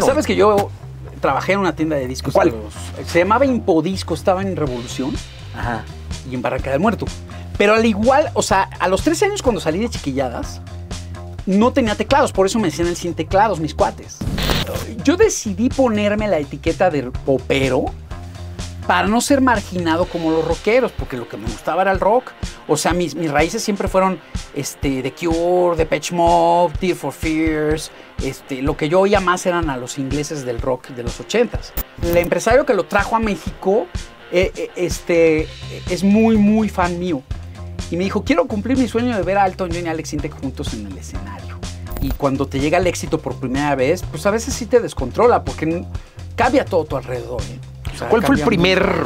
Sabes que yo trabajé en una tienda de discos. ¿Cuál? se llamaba Impodisco, estaba en Revolución Ajá. y en Barranca del Muerto. Pero al igual, o sea, a los 13 años cuando salí de chiquilladas, no tenía teclados, por eso me decían el sin teclados, mis cuates. Yo decidí ponerme la etiqueta de popero para no ser marginado como los rockeros, porque lo que me gustaba era el rock. O sea, mis, mis raíces siempre fueron este, The Cure, Depeche Mode, Tear for Fears. Este, lo que yo oía más eran a los ingleses del rock de los 80s. El empresario que lo trajo a México eh, eh, este, es muy, muy fan mío. Y me dijo, quiero cumplir mi sueño de ver a Elton John y Alex Intec juntos en el escenario. Y cuando te llega el éxito por primera vez, pues a veces sí te descontrola, porque cambia todo a tu alrededor. ¿eh? O sea, ¿Cuál fue el primer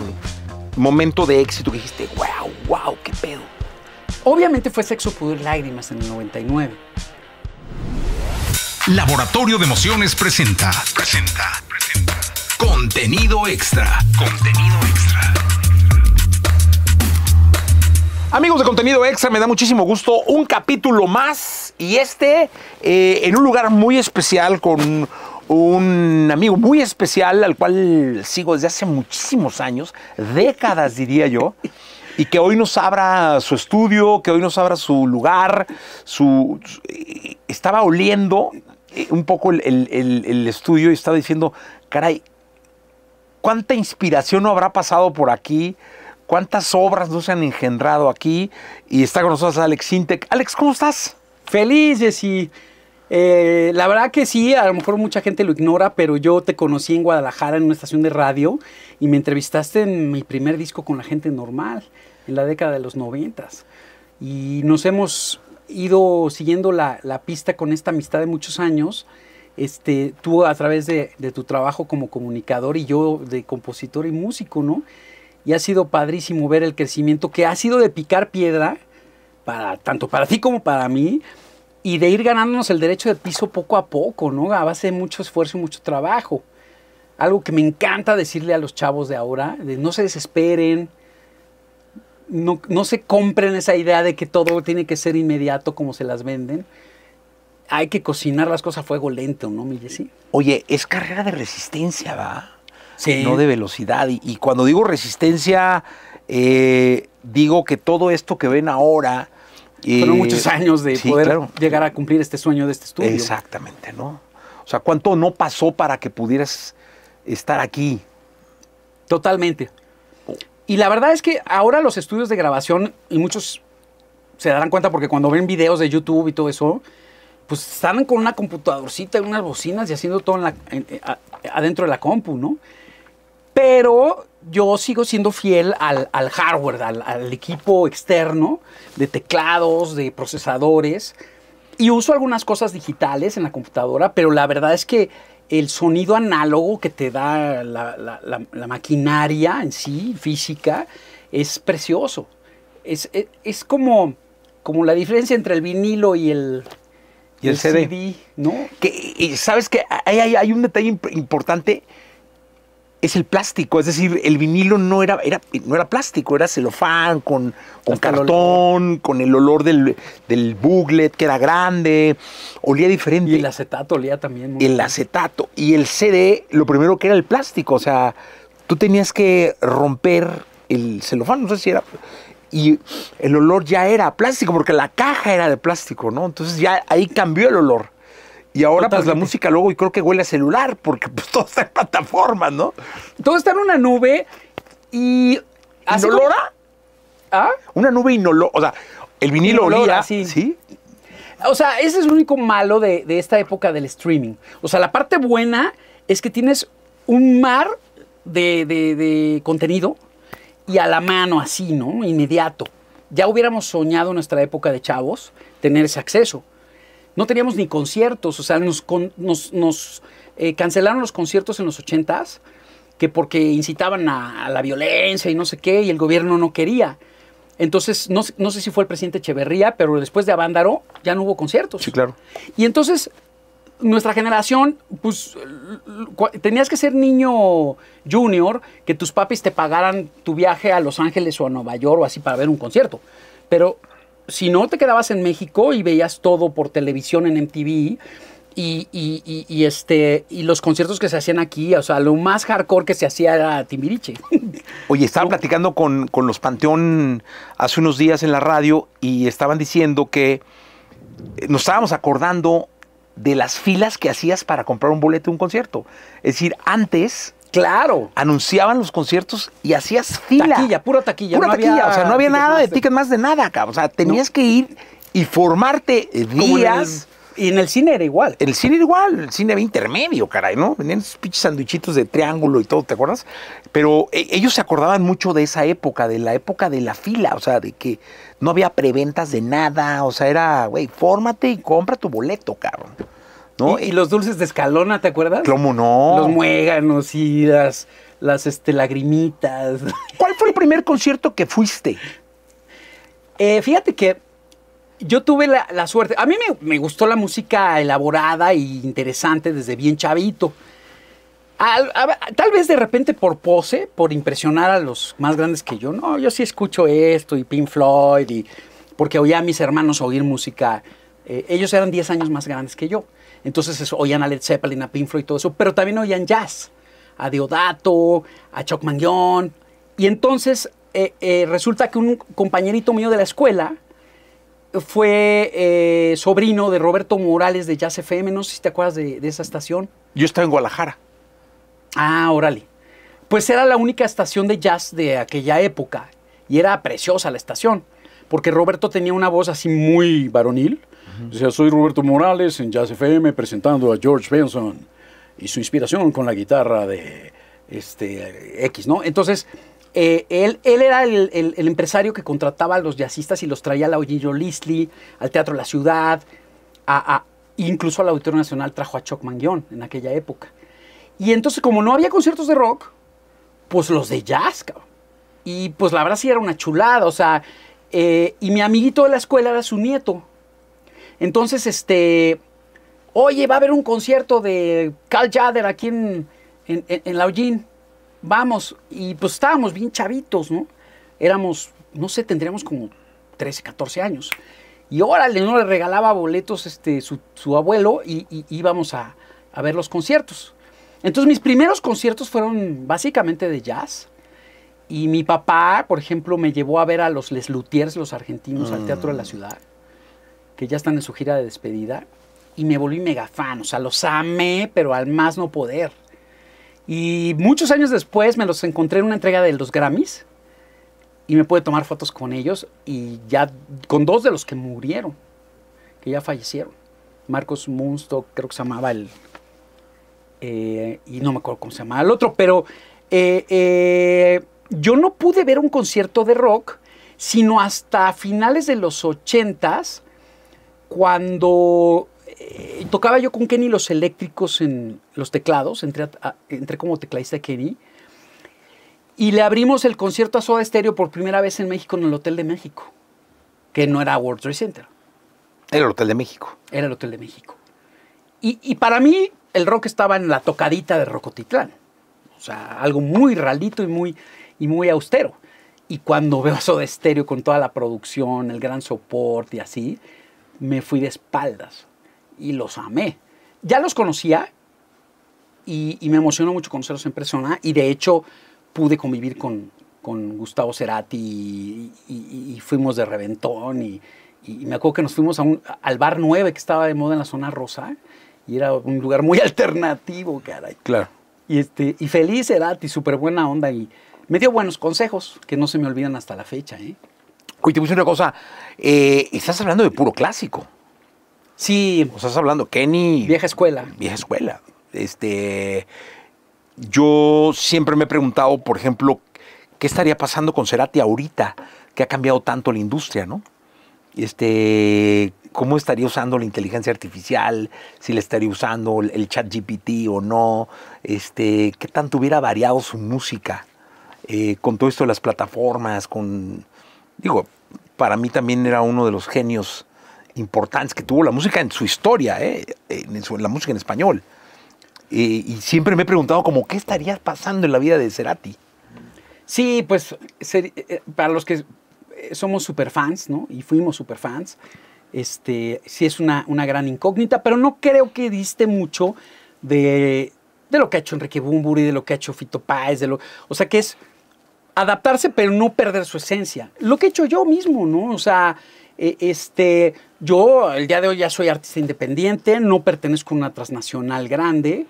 momento de éxito que dijiste, wow, wow, qué pedo? Obviamente fue Sexo, Pudor y Lágrimas en el 99. Laboratorio de Emociones presenta. Presenta. Presenta. Contenido extra. Contenido extra. Amigos de contenido extra, me da muchísimo gusto un capítulo más y este eh, en un lugar muy especial con un amigo muy especial al cual sigo desde hace muchísimos años, décadas diría yo, y que hoy nos abra su estudio, que hoy nos abra su lugar, su, eh, estaba oliendo un poco el, el- estudio y estaba diciendo, caray, cuánta inspiración no habrá pasado por aquí, cuántas obras no se han engendrado aquí. Y está con nosotros Alex Intec. Alex, ¿cómo estás? Feliz, Jessy. Eh, la verdad que sí, a lo mejor mucha gente lo ignora, pero yo te conocí en Guadalajara en una estación de radio y me entrevistaste en mi primer disco con la gente normal, en la década de los noventas. Y nos hemos ido siguiendo la, la pista con esta amistad de muchos años. Este, tú a través de, de tu trabajo como comunicador y yo de compositor y músico, ¿no? Y ha sido padrísimo ver el crecimiento que ha sido de picar piedra, para, tanto para ti como para mí, y de ir ganándonos el derecho de piso poco a poco, ¿no? A base de mucho esfuerzo y mucho trabajo. Algo que me encanta decirle a los chavos de ahora, de no se desesperen, no, no se compren esa idea de que todo tiene que ser inmediato como se las venden. Hay que cocinar las cosas a fuego lento, ¿no, mi Jessy? Oye, es carrera de resistencia, ¿va? Sí. No de velocidad. Y, y cuando digo resistencia, eh, digo que todo esto que ven ahora... eh, Fueron muchos años de sí, poder claro. llegar a cumplir este sueño de este estudio. Exactamente, ¿no? O sea, ¿cuánto no pasó para que pudieras estar aquí? Totalmente. Y la verdad es que ahora los estudios de grabación, y muchos se darán cuenta porque cuando ven videos de YouTube y todo eso, pues están con una computadorcita y unas bocinas y haciendo todo eh, adentro de la compu, ¿no? Pero yo sigo siendo fiel al, hardware, al equipo externo de teclados, de procesadores. Y uso algunas cosas digitales en la computadora, pero la verdad es que el sonido análogo que te da la, la- la- la maquinaria en sí, física, es precioso. Es, es- es como, como la diferencia entre el vinilo y el, Y el CD. ¿no? Que, y sabes que hay, hay- hay un detalle imp- importante, es el plástico, es decir, el vinilo no era, era, no era plástico, era celofán, con, con Hasta el cartón, con el olor del, del booklet, que era grande, olía diferente. Y el acetato olía también muy el bien. acetato y el CD, lo primero que era el plástico, o sea, tú tenías que romper el celofán, no sé si era, y el olor ya era plástico, porque la caja era de plástico, ¿no? Entonces ya ahí cambió el olor. Y ahora pues la música luego y creo que huele a celular, porque pues todo está en plataformas, ¿no? Todo está en una nube y... así como- ¿Inolora? ¿Ah? Una nube inolora, o sea, el vinilo Inolora, olía, sí. ¿sí? O sea, ese es lo único malo de, de esta época del streaming. O sea, la parte buena es que tienes un mar de, de- de contenido y a la mano así, ¿no? Inmediato. Ya hubiéramos soñado en nuestra época de chavos tener ese acceso. No teníamos ni conciertos, o sea, nos, con- nos, nos, eh, cancelaron los conciertos en los ochentas que porque incitaban a, a la violencia y no sé qué, y el gobierno no quería. Entonces, no, sé- no sé si fue el presidente Echeverría, pero después de Avándaro ya no hubo conciertos. Sí, claro. Y entonces, nuestra generación, pues, tenías que ser niño junior, que tus papis te pagaran tu viaje a Los Ángeles o a Nueva York o así para ver un concierto. Pero si no, te quedabas en México y veías todo por televisión en MTV. Y, y- y- y, este, y los conciertos que se hacían aquí, o sea, lo más hardcore que se hacía era Timbiriche. Oye, estaba platicando con, con los Panteón hace unos días en la radio y estaban diciendo que eh, nos estábamos acordando de las filas que hacías para comprar un boleto de un concierto. Es decir, antes claro. anunciaban los conciertos y hacías fila. Taquilla, pura taquilla. Pura no había taquilla, o sea, no había nada de ticket más de nada, cabrón. O sea, tenías que ir y formarte en días. y en el cine era igual. El cine era igual, el cine había intermedio, caray, ¿no? Venían esos pinches sandwichitos de triángulo y todo, ¿te acuerdas? Pero eh, ellos se acordaban mucho de esa época, de la época de la fila, o sea, de que no había preventas de nada, o sea, era, güey, fórmate y compra tu boleto, cabrón. ¿No? Y, y los dulces de escalona, ¿te acuerdas? ¿Cómo no? Los muéganos y las, las este, lagrimitas. ¿Cuál fue el primer concierto que fuiste? Eh, fíjate que yo tuve la, la suerte. A mí me, me gustó la música elaborada e interesante desde bien chavito. Al- a- tal vez de repente por pose, por impresionar a los más grandes que yo. No, yo sí escucho esto y Pink Floyd y porque oía a mis hermanos oír música. eh, ellos eran 10 años más grandes que yo. Entonces eso, oían a Led Zeppelin, a Pink Floyd y todo eso, pero también oían jazz. A Deodato, a Chuck Mangione. Y entonces eh, eh, resulta que un compañerito mío de la escuela fue eh, sobrino de Roberto Morales de Jazz FM. No sé si te acuerdas de, de esa estación. Yo estaba en Guadalajara. Ah, órale. Pues era la única estación de jazz de aquella época. Y era preciosa la estación. Porque Roberto tenía una voz así muy varonil. Decía, soy Roberto Morales en Jazz FM presentando a George Benson y su inspiración con la guitarra de este, X, ¿no? Entonces, eh, él, él era el, el- empresario que contrataba a los jazzistas y los traía al Audillo Listley, al Teatro La Ciudad, a, a- incluso al Auditorio Nacional trajo a Chuck Mangione en aquella época. Y entonces, como no había conciertos de rock, pues los de jazz, cabrón. Y pues la verdad sí era una chulada, o sea, eh, y mi amiguito de la escuela era su nieto. Entonces, este, oye, va a haber un concierto de Carl Jader aquí en, en, en, en Laollín. Vamos, y pues estábamos bien chavitos, ¿no? Éramos, no sé, tendríamos como 13, 14 años. Y órale, no le regalaba boletos este, su, su abuelo y, y íbamos a, a ver los conciertos. Entonces mis primeros conciertos fueron básicamente de jazz. Y mi papá, por ejemplo, me llevó a ver a los Les Luthiers, los argentinos, al Teatro de la Ciudad, que ya están en su gira de despedida. Y me volví mega fan, o sea, los amé, pero al más no poder. Y muchos años después me los encontré en una entrega de los Grammys y me pude tomar fotos con ellos y ya con dos de los que murieron, que ya fallecieron. Marcos Munstock, creo que se llamaba el... eh, y no me acuerdo cómo se llamaba el otro, pero eh, eh, yo no pude ver un concierto de rock sino hasta finales de los ochentas, cuando eh, tocaba yo con Kenny los eléctricos en los teclados, entré, a- entré como tecladista de Kenny, y le abrimos el concierto a Soda Stereo por primera vez en México en el Hotel de México, que no era World Trade Center, Era el Hotel de México. era el Hotel de México. Y, y para mí el rock estaba en la tocadita de Rocotitlán, o sea, algo muy ralito y muy, y muy austero. Y cuando veo a Soda Stereo con toda la producción, el gran soporte y así, me fui de espaldas y los amé. Ya los conocía y, y me emocionó mucho conocerlos en persona y de hecho pude convivir con, con Gustavo Cerati y, y- y fuimos de reventón y, y me acuerdo que nos fuimos a un- al bar 9 que estaba de moda en la zona rosa y era un lugar muy alternativo, caray. Claro. Y, este, y feliz Cerati, súper buena onda y me dio buenos consejos que no se me olvidan hasta la fecha. ¿eh? Oye, te voy a decir una cosa. eh, estás hablando de puro clásico. Sí, O estás hablando Kenny. vieja escuela. vieja escuela. Este, yo siempre me he preguntado, por ejemplo, qué estaría pasando con Cerati ahorita, que ha cambiado tanto la industria, ¿no? Este, cómo estaría usando la inteligencia artificial, si le estaría usando el, el chat GPT o no, este, qué tanto hubiera variado su música eh, con todo esto de las plataformas, con, digo, para mí también era uno de los genios importantes que tuvo la música en su historia, ¿eh? en, su- la música en español. Eh, y siempre me he preguntado como, ¿qué estaría pasando en la vida de Cerati? Sí, pues ser- eh, para los que eh, somos super fans, ¿no? Y fuimos super fans, Este, sí es una, una gran incógnita, pero no creo que diste mucho de, de lo que ha hecho Enrique Bumburi, de lo que ha hecho Fito Páez, de lo, o sea que es adaptarse pero no perder su esencia. Lo que he hecho yo mismo, ¿no? O sea, eh, este, yo el día de hoy ya soy artista independiente, no pertenezco a una transnacional grande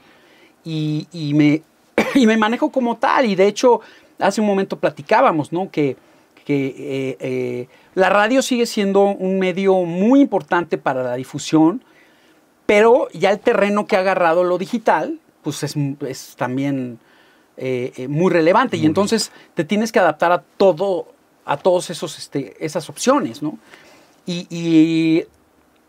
y, y me, y me manejo como tal. Y de hecho, hace un momento platicábamos, ¿no? Que, que eh, eh, la radio sigue siendo un medio muy importante para la difusión, pero ya el terreno que ha agarrado lo digital, pues es, es también eh, eh, muy relevante. y entonces te tienes que adaptar a todo, a esos, este, esas opciones, ¿no? Y, y,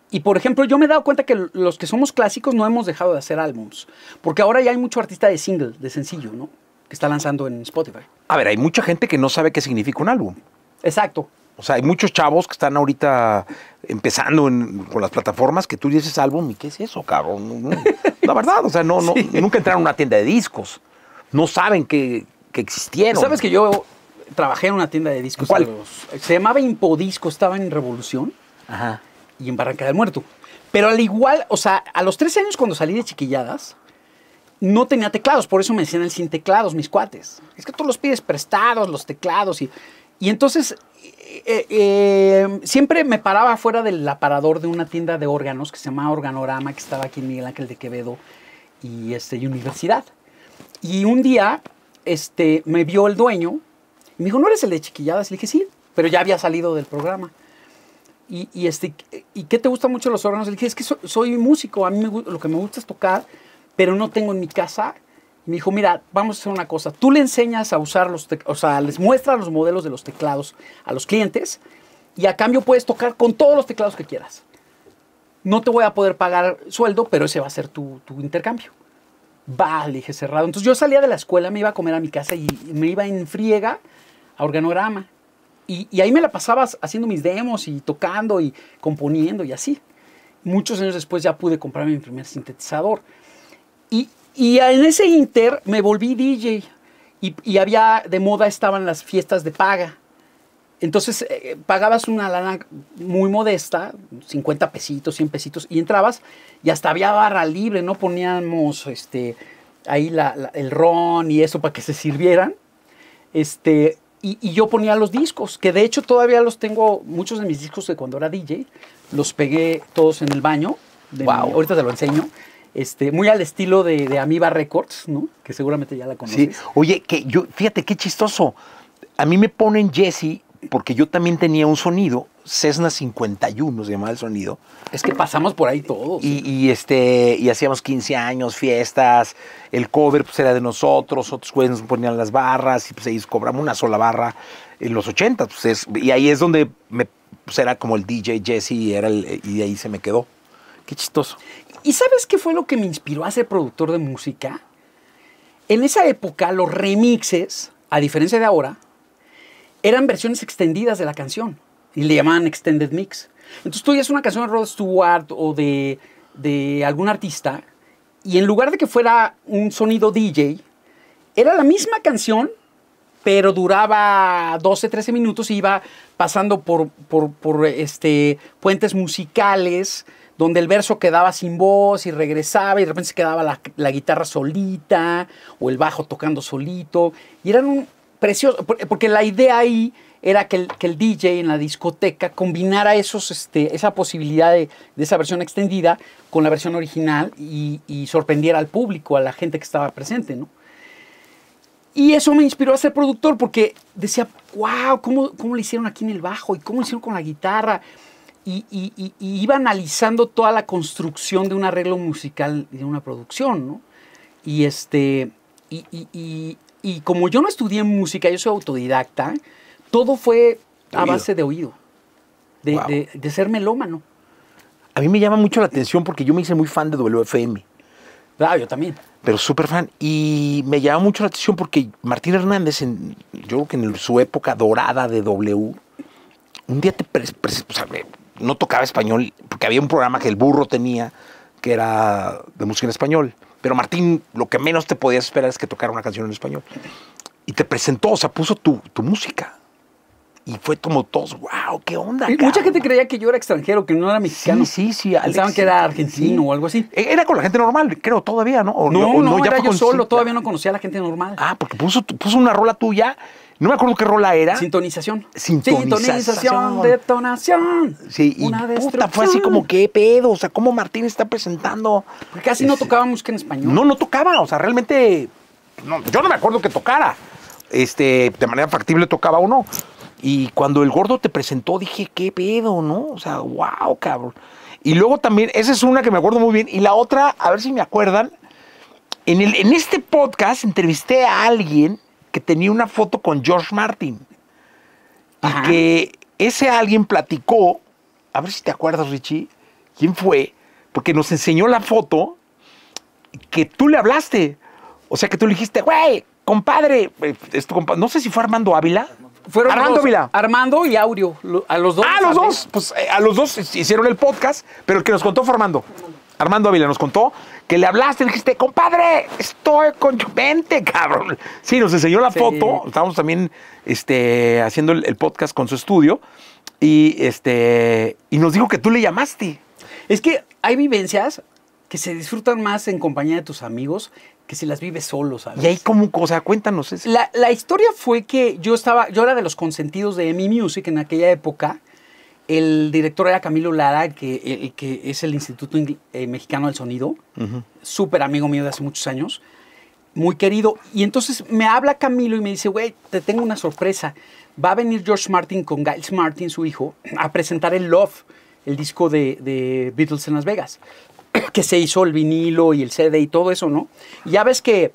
y, por ejemplo, yo me he dado cuenta que los que somos clásicos no hemos dejado de hacer álbums, porque ahora ya hay mucho artista de single, de sencillo, ¿no? Que está lanzando en Spotify. A ver, hay mucha gente que no sabe qué significa un álbum. Exacto. O sea, hay muchos chavos que están ahorita empezando en- con las plataformas que tú dices álbum y qué es eso, cabrón. No, no. La verdad, o sea, no, no, nunca entraron a una tienda de discos. No saben que, que existieron. ¿Sabes que yo trabajé en una tienda de discos? ¿Cuál? se llamaba Impodisco, estaba en Revolución Ajá. y en Barranca del Muerto. Pero al igual, o sea, a los 13 años cuando salí de chiquilladas, no tenía teclados, por eso me decían el sin teclados, mis cuates. Es que tú los pides prestados, los teclados. Y, y entonces, eh, eh, siempre me paraba fuera del aparador de una tienda de órganos que se llamaba Organorama, que estaba aquí en Miguel Ángel de Quevedo y, este, y Universidad. Y un día este, me vio el dueño y me dijo, ¿no eres el de chiquilladas? Le dije, sí, pero ya había salido del programa. Y, y, este, ¿y qué te gusta mucho los órganos? Le dije, es que so- soy músico, a mí lo que me gusta es tocar, pero no tengo en mi casa. Y me dijo, mira, vamos a hacer una cosa. Tú le enseñas a usar los, o sea, les muestras los modelos de los teclados a los clientes y a cambio puedes tocar con todos los teclados que quieras. No te voy a poder pagar sueldo, pero ese va a ser tu, tu intercambio. Va, le dije cerrado. Entonces yo salía de la escuela, me iba a comer a mi casa y me iba en friega a organograma. Y, ahí me la pasaba haciendo mis demos y tocando y componiendo y así. Muchos años después ya pude comprarme mi primer sintetizador. Y, y en ese inter me volví DJ. Y, y había, de moda estaban las fiestas de paga. Entonces eh, pagabas una lana muy modesta, 50 pesitos, 100 pesitos, y entrabas y hasta había barra libre, ¿no? Poníamos este, ahí la- la- el ron y eso para que se sirvieran. Este, y, y yo ponía los discos, que de hecho todavía los tengo, muchos de mis discos de cuando era DJ, los pegué todos en el baño. de Wow. mi- ahorita te lo enseño. Este, muy al estilo de, de Amiba Records, ¿no? Que seguramente ya la Sí. conoces. Oye, que yo, fíjate qué chistoso. A mí me ponen Jesse porque yo también tenía un sonido, Cessna 51 se llamaba el sonido, Es que pasamos por ahí todos. y, y, este, y hacíamos 15 años, fiestas, el cover pues era de nosotros, otros güeyes nos ponían las barras y pues ellos cobramos una sola barra en los 80, pues es- y ahí es donde me, pues era como el DJ Jesse y, era el- y de ahí se me quedó. Qué chistoso. ¿Y sabes qué fue lo que me inspiró a ser productor de música? En esa época los remixes, a diferencia de ahora, eran versiones extendidas de la canción y le llamaban extended mix. Entonces tú oías una canción de Rod Stewart o de, de algún artista y en lugar de que fuera un sonido DJ, era la misma canción, pero duraba 12, 13 minutos y iba pasando por, por, por, este, puentes musicales donde el verso quedaba sin voz y regresaba y de repente se quedaba la, la guitarra solita o el bajo tocando solito. Y eran un precioso, por- porque la idea ahí era que el, que el DJ en la discoteca combinara esos, este, esa posibilidad de, esa versión extendida con la versión original y, y sorprendiera al público, a la gente que estaba presente, ¿no? Y eso me inspiró a ser productor porque decía, wow, ¿cómo, cómo le hicieron aquí en el bajo? ¿Y cómo lo hicieron con la guitarra? Y, y- y- iba analizando toda la construcción de un arreglo musical de una producción, ¿no? Y este, y, y- como yo no estudié música, yo soy autodidacta, todo fue a oído. base de oído, de, Wow. de- de ser melómano. A mí me llama mucho la atención porque yo me hice muy fan de WFM. Claro, yo también. pero súper fan. Y me llama mucho la atención porque Martín Hernández, en, yo creo que en su época dorada de W, un día te o sea, no tocaba español, porque había un programa que el burro tenía, que era de música en español. Pero Martín, lo que menos te podías esperar es que tocara una canción en español. Y te presentó, o sea, puso tu, tu música. y fue como todos, wow, ¿qué onda? Y Mucha cabrón?" gente creía que yo era extranjero, que no era mexicano. Sí, sí, sí. Alex, Pensaban que era argentino sí. o algo así. E- Era con la gente normal, creo, todavía, ¿no? O- No, o no, ya era yo con solo, todavía no conocía a la gente normal. Ah, porque puso, puso una rola tuya. No me acuerdo qué rola era. Sintonización. Sintonización. Sintonización, detonación. Sí, y una puta, fue así como, ¿qué pedo? O sea, ¿cómo Martín está presentando? Porque casi no tocaba música en español. No, no tocaba, o sea, realmente, no, yo no me acuerdo que tocara. Este, de manera factible tocaba o no. Y cuando el gordo te presentó, dije, ¿qué pedo, no? O sea, wow, cabrón. Y luego también, esa es una que me acuerdo muy bien. Y la otra, a ver si me acuerdan, en, el, en este podcast entrevisté a alguien que tenía una foto con George Martin. Ajá. Y que ese alguien platicó, a ver si te acuerdas, Richie, quién fue, porque nos enseñó la foto que tú le hablaste. O sea, que tú le dijiste, güey, compadre, eh, no sé si fue Armando Ávila. Fueron Armando Ávila. Armando y Aureo. lo- A los dos. Ah, les los dos. Pues eh, a los dos hicieron el podcast, pero el que nos contó fue Armando. Armando Ávila nos contó que le hablaste, le dijiste, compadre, estoy con vente, cabrón. Sí, nos enseñó la Sí. foto. Estábamos también este, haciendo el, el podcast con su estudio. Y este. Y nos dijo que tú le llamaste. Es que hay vivencias que se disfrutan más en compañía de tus amigos que si las vives solo, ¿sabes? Y ahí como, o sea, cuéntanos eso. La, la historia fue que yo estaba, yo era de los consentidos de EMI Music en aquella época. El director era Camilo Lara, que, el, que es el Instituto Ingl- eh, Mexicano del Sonido, súper amigo mío de hace muchos años, muy querido. Y entonces me habla Camilo y me dice, güey, te tengo una sorpresa. Va a venir George Martin con Giles Martin, su hijo, a presentar el Love, el disco de, de Beatles en Las Vegas, que se hizo el vinilo y el CD y todo eso, ¿no? Y ya ves que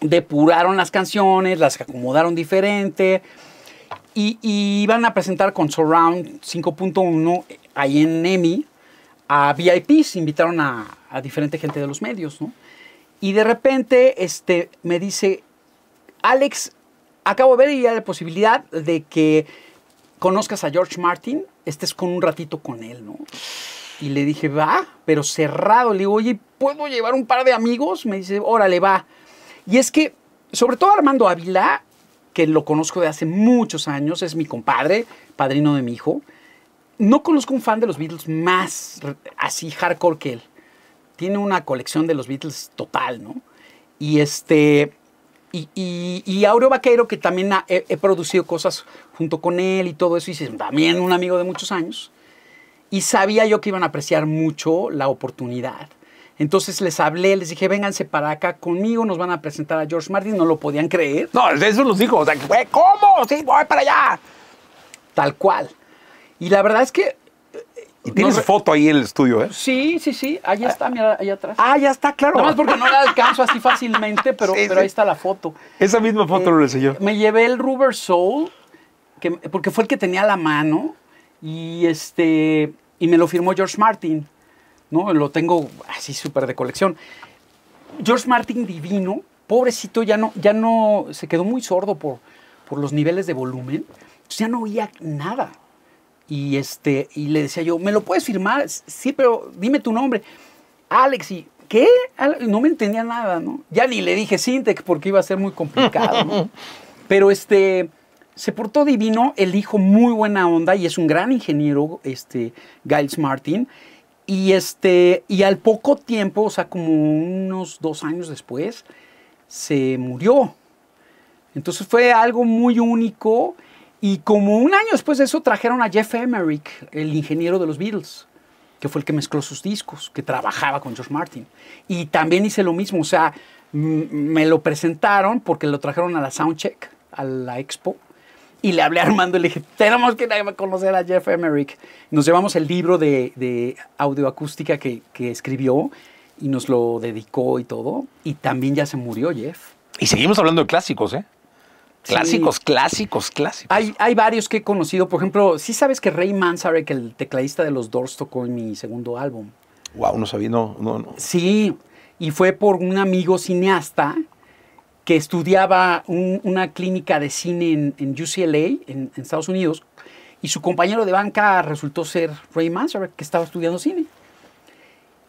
depuraron las canciones, las acomodaron diferente y, y iban a presentar con Surround 5.1 ahí en EMI a VIPs, invitaron a, a diferente gente de los medios, ¿no? Y de repente este, me dice, Alex, acabo de ver y hay la posibilidad de que conozcas a George Martin, estés con un ratito con él, ¿no? Y le dije, va, pero cerrado. Le digo, oye, ¿puedo llevar un par de amigos? Me dice, órale, va. Y es que, sobre todo Armando Ávila, que lo conozco de hace muchos años, es mi compadre, padrino de mi hijo. No conozco un fan de los Beatles más así hardcore que él. Tiene una colección de los Beatles total, ¿no? Y este. Y, y, y Aureo Vaqueiro, que también ha- he, he producido cosas junto con él y todo eso, y también un amigo de muchos años. Y sabía yo que iban a apreciar mucho la oportunidad. Entonces les hablé, les dije, vénganse para acá conmigo, nos van a presentar a George Martin, no lo podían creer, No, eso nos dijo. O sea, güey, ¿cómo? Sí, voy para allá. tal cual. Y la verdad es que... Y tienes Nos- foto ahí en el estudio, ¿eh? Sí, sí, sí, ahí está, mira, allá atrás. Ah, ya está, claro. Nada más porque no la alcanzo así fácilmente, pero, Sí, pero sí. ahí está la foto. Esa misma foto Eh, lo enseñó. Me llevé el Rubber Soul, que, porque fue el que tenía la mano, y, este, y me lo firmó George Martin. ¿No? Lo tengo así súper de colección. George Martin divino, pobrecito, ya no, ya no, se quedó muy sordo por, por los niveles de volumen, entonces ya no oía nada. Y, este, y le decía yo, ¿me lo puedes firmar? Sí, pero dime tu nombre. Alex, ¿y qué? No me entendía nada, ¿no? Ya ni le dije Sintec porque iba a ser muy complicado, ¿no? Pero este, se portó divino, el hijo muy buena onda y es un gran ingeniero, este, Giles Martin. Y, este, y al poco tiempo, o sea, como unos dos años después, se murió. Entonces fue algo muy único. Y como un año después de eso trajeron a Jeff Emerick, el ingeniero de los Beatles, que fue el que mezcló sus discos, que trabajaba con George Martin. Y también hice lo mismo, o sea, me lo presentaron porque lo trajeron a la Soundcheck, a la Expo. Y le hablé a Armando y le dije, tenemos que conocer a Jeff Emerick. Nos llevamos el libro de, de audioacústica que, que escribió y nos lo dedicó y todo. Y también ya se murió Jeff. Y seguimos hablando de clásicos, ¿eh? Sí. Clásicos, clásicos, clásicos. Hay, hay varios que he conocido. Por ejemplo, ¿sí sabes que Ray Manzarek, el tecladista de los Doors, tocó en mi segundo álbum? Wow, no sabía, no, no, no. Sí, y fue por un amigo cineasta que estudiaba un- una clínica de cine en, UCLA, en, Estados Unidos, y su compañero de banca resultó ser Ray Manzarek, que estaba estudiando cine.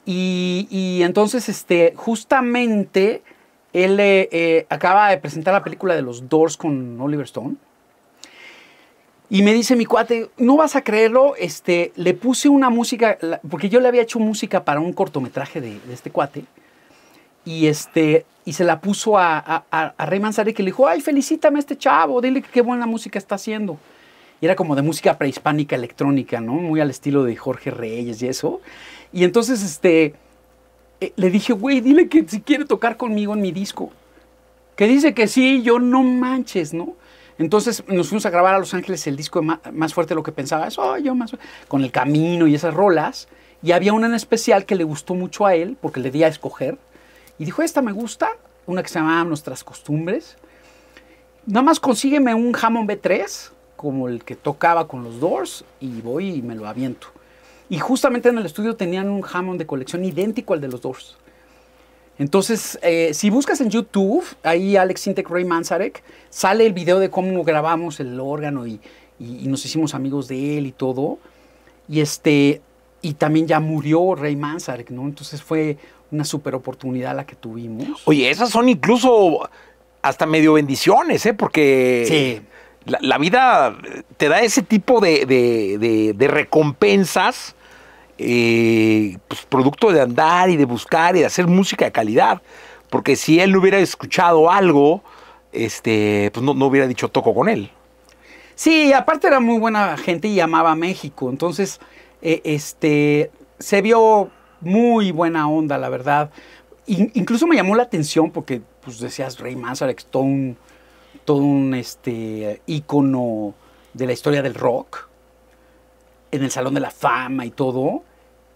Y, y entonces, este, justamente, él eh, eh, acaba de presentar la película de los Doors con Oliver Stone. Y me dice mi cuate, no vas a creerlo, este, le puse una música, porque yo le había hecho música para un cortometraje de, de este cuate, y este, y se la puso a, a, a- Ray Manzarek, que le dijo, ay, felicítame a este chavo, dile que qué buena música está haciendo. Y era como de música prehispánica electrónica, ¿no? Muy al estilo de Jorge Reyes y eso. Y entonces, este, eh, le dije, güey, dile que si quiere tocar conmigo en mi disco. Que dice que sí, yo no manches, ¿no? Entonces nos fuimos a grabar a Los Ángeles el disco más, fuerte lo que pensaba, eso yo más con el camino y esas rolas. Y había una en especial que le gustó mucho a él, porque le di a escoger. Y dijo, esta me gusta, una que se llamaba Nuestras Costumbres. Nada más consígueme un Hammond B3, como el que tocaba con los Doors, y voy y me lo aviento. Y justamente en el estudio tenían un Hammond de colección idéntico al de los Doors. Entonces, eh, si buscas en YouTube, ahí Alex Sintek, Ray Manzarek, sale el video de cómo grabamos el órgano y, y- nos hicimos amigos de él y todo. Y este y también ya murió Ray Manzarek, ¿no? Entonces fue una super oportunidad la que tuvimos. Oye, esas son incluso hasta medio bendiciones, ¿eh? Porque Sí. la, la vida te da ese tipo de, de- de- de recompensas, eh, pues, producto de andar y de buscar y de hacer música de calidad. Porque si él no hubiera escuchado algo, este, pues no, no hubiera dicho toco con él. Sí, aparte era muy buena gente y amaba a México. Entonces, eh, este, se vio muy buena onda, la verdad. In- incluso me llamó la atención porque, pues decías, Ray Manzarek, todo un, todo un este, ícono de la historia del rock, en el Salón de la Fama y todo.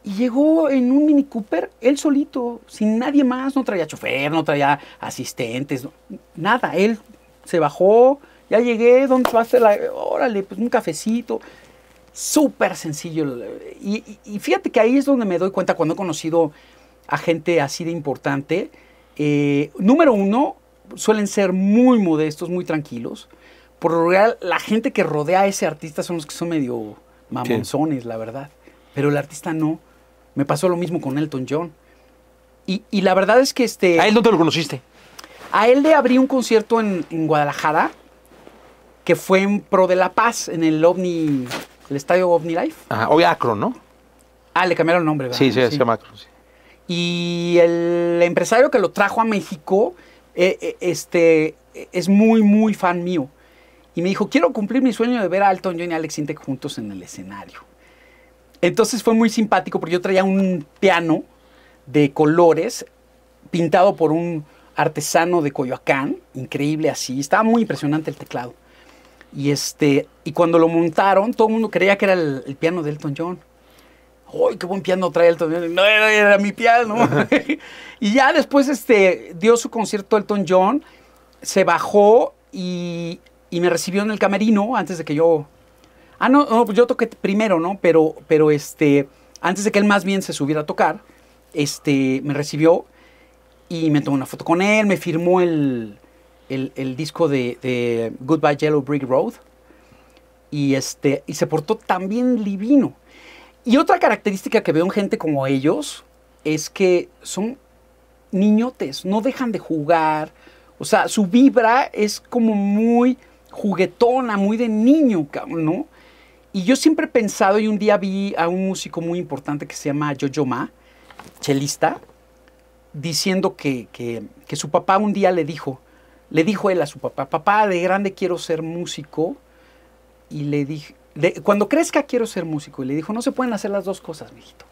Y llegó en un Mini Cooper, él solito, sin nadie más, no traía chofer, no traía asistentes, nada, él se bajó, ya llegué, ¿dónde va a hacer la...? Órale, pues un cafecito, súper sencillo. Y, fíjate que ahí es donde me doy cuenta cuando he conocido a gente así de importante. eh, número uno, suelen ser muy modestos, muy tranquilos. Por lo general, la gente que rodea a ese artista son los que son medio mamonzones, la verdad. Pero el artista no. Me pasó lo mismo con Elton John. Y, y la verdad es que este, A él no te lo conociste. a él le abrí un concierto en, en Guadalajara que fue en pro de la paz, en el OVNI, el estadio OVNI Life. Ajá, hoy Acron, ¿no? Ah, le cambiaron el nombre, ¿verdad? Sí, sí, se llama Acron. sí. Y el empresario que lo trajo a México, eh, eh, este, es muy, muy fan mío. Y me dijo, quiero cumplir mi sueño de ver a Alton John y Alex Intec juntos en el escenario. Entonces fue muy simpático porque yo traía un piano de colores pintado por un artesano de Coyoacán, increíble así, estaba muy impresionante el teclado. Y este, y cuando lo montaron, todo el mundo creía que era el, el piano de Elton John. ¡Uy, qué buen piano trae Elton John! No, era, era mi piano. y ya después este, dio su concierto Elton John, se bajó y, y me recibió en el camerino antes de que yo... Ah, no, no, pues yo toqué primero, ¿no? Pero, pero este, antes de que él más bien se subiera a tocar, este, me recibió y me tomó una foto con él, me firmó el, el, el disco de, Goodbye Yellow Brick Road y, este, y se portó también divino. Y otra característica que veo en gente como ellos es que son niñotes, no dejan de jugar. O sea, su vibra es como muy juguetona, muy de niño, ¿no? Y yo siempre he pensado, y un día vi a un músico muy importante que se llama Jojo Ma, chelista, diciendo que, que- que su papá un día le dijo, le dijo él a su papá, papá, de grande quiero ser músico. Y le dije, de- cuando crezca quiero ser músico. Y le dijo, no se pueden hacer las dos cosas, mijito.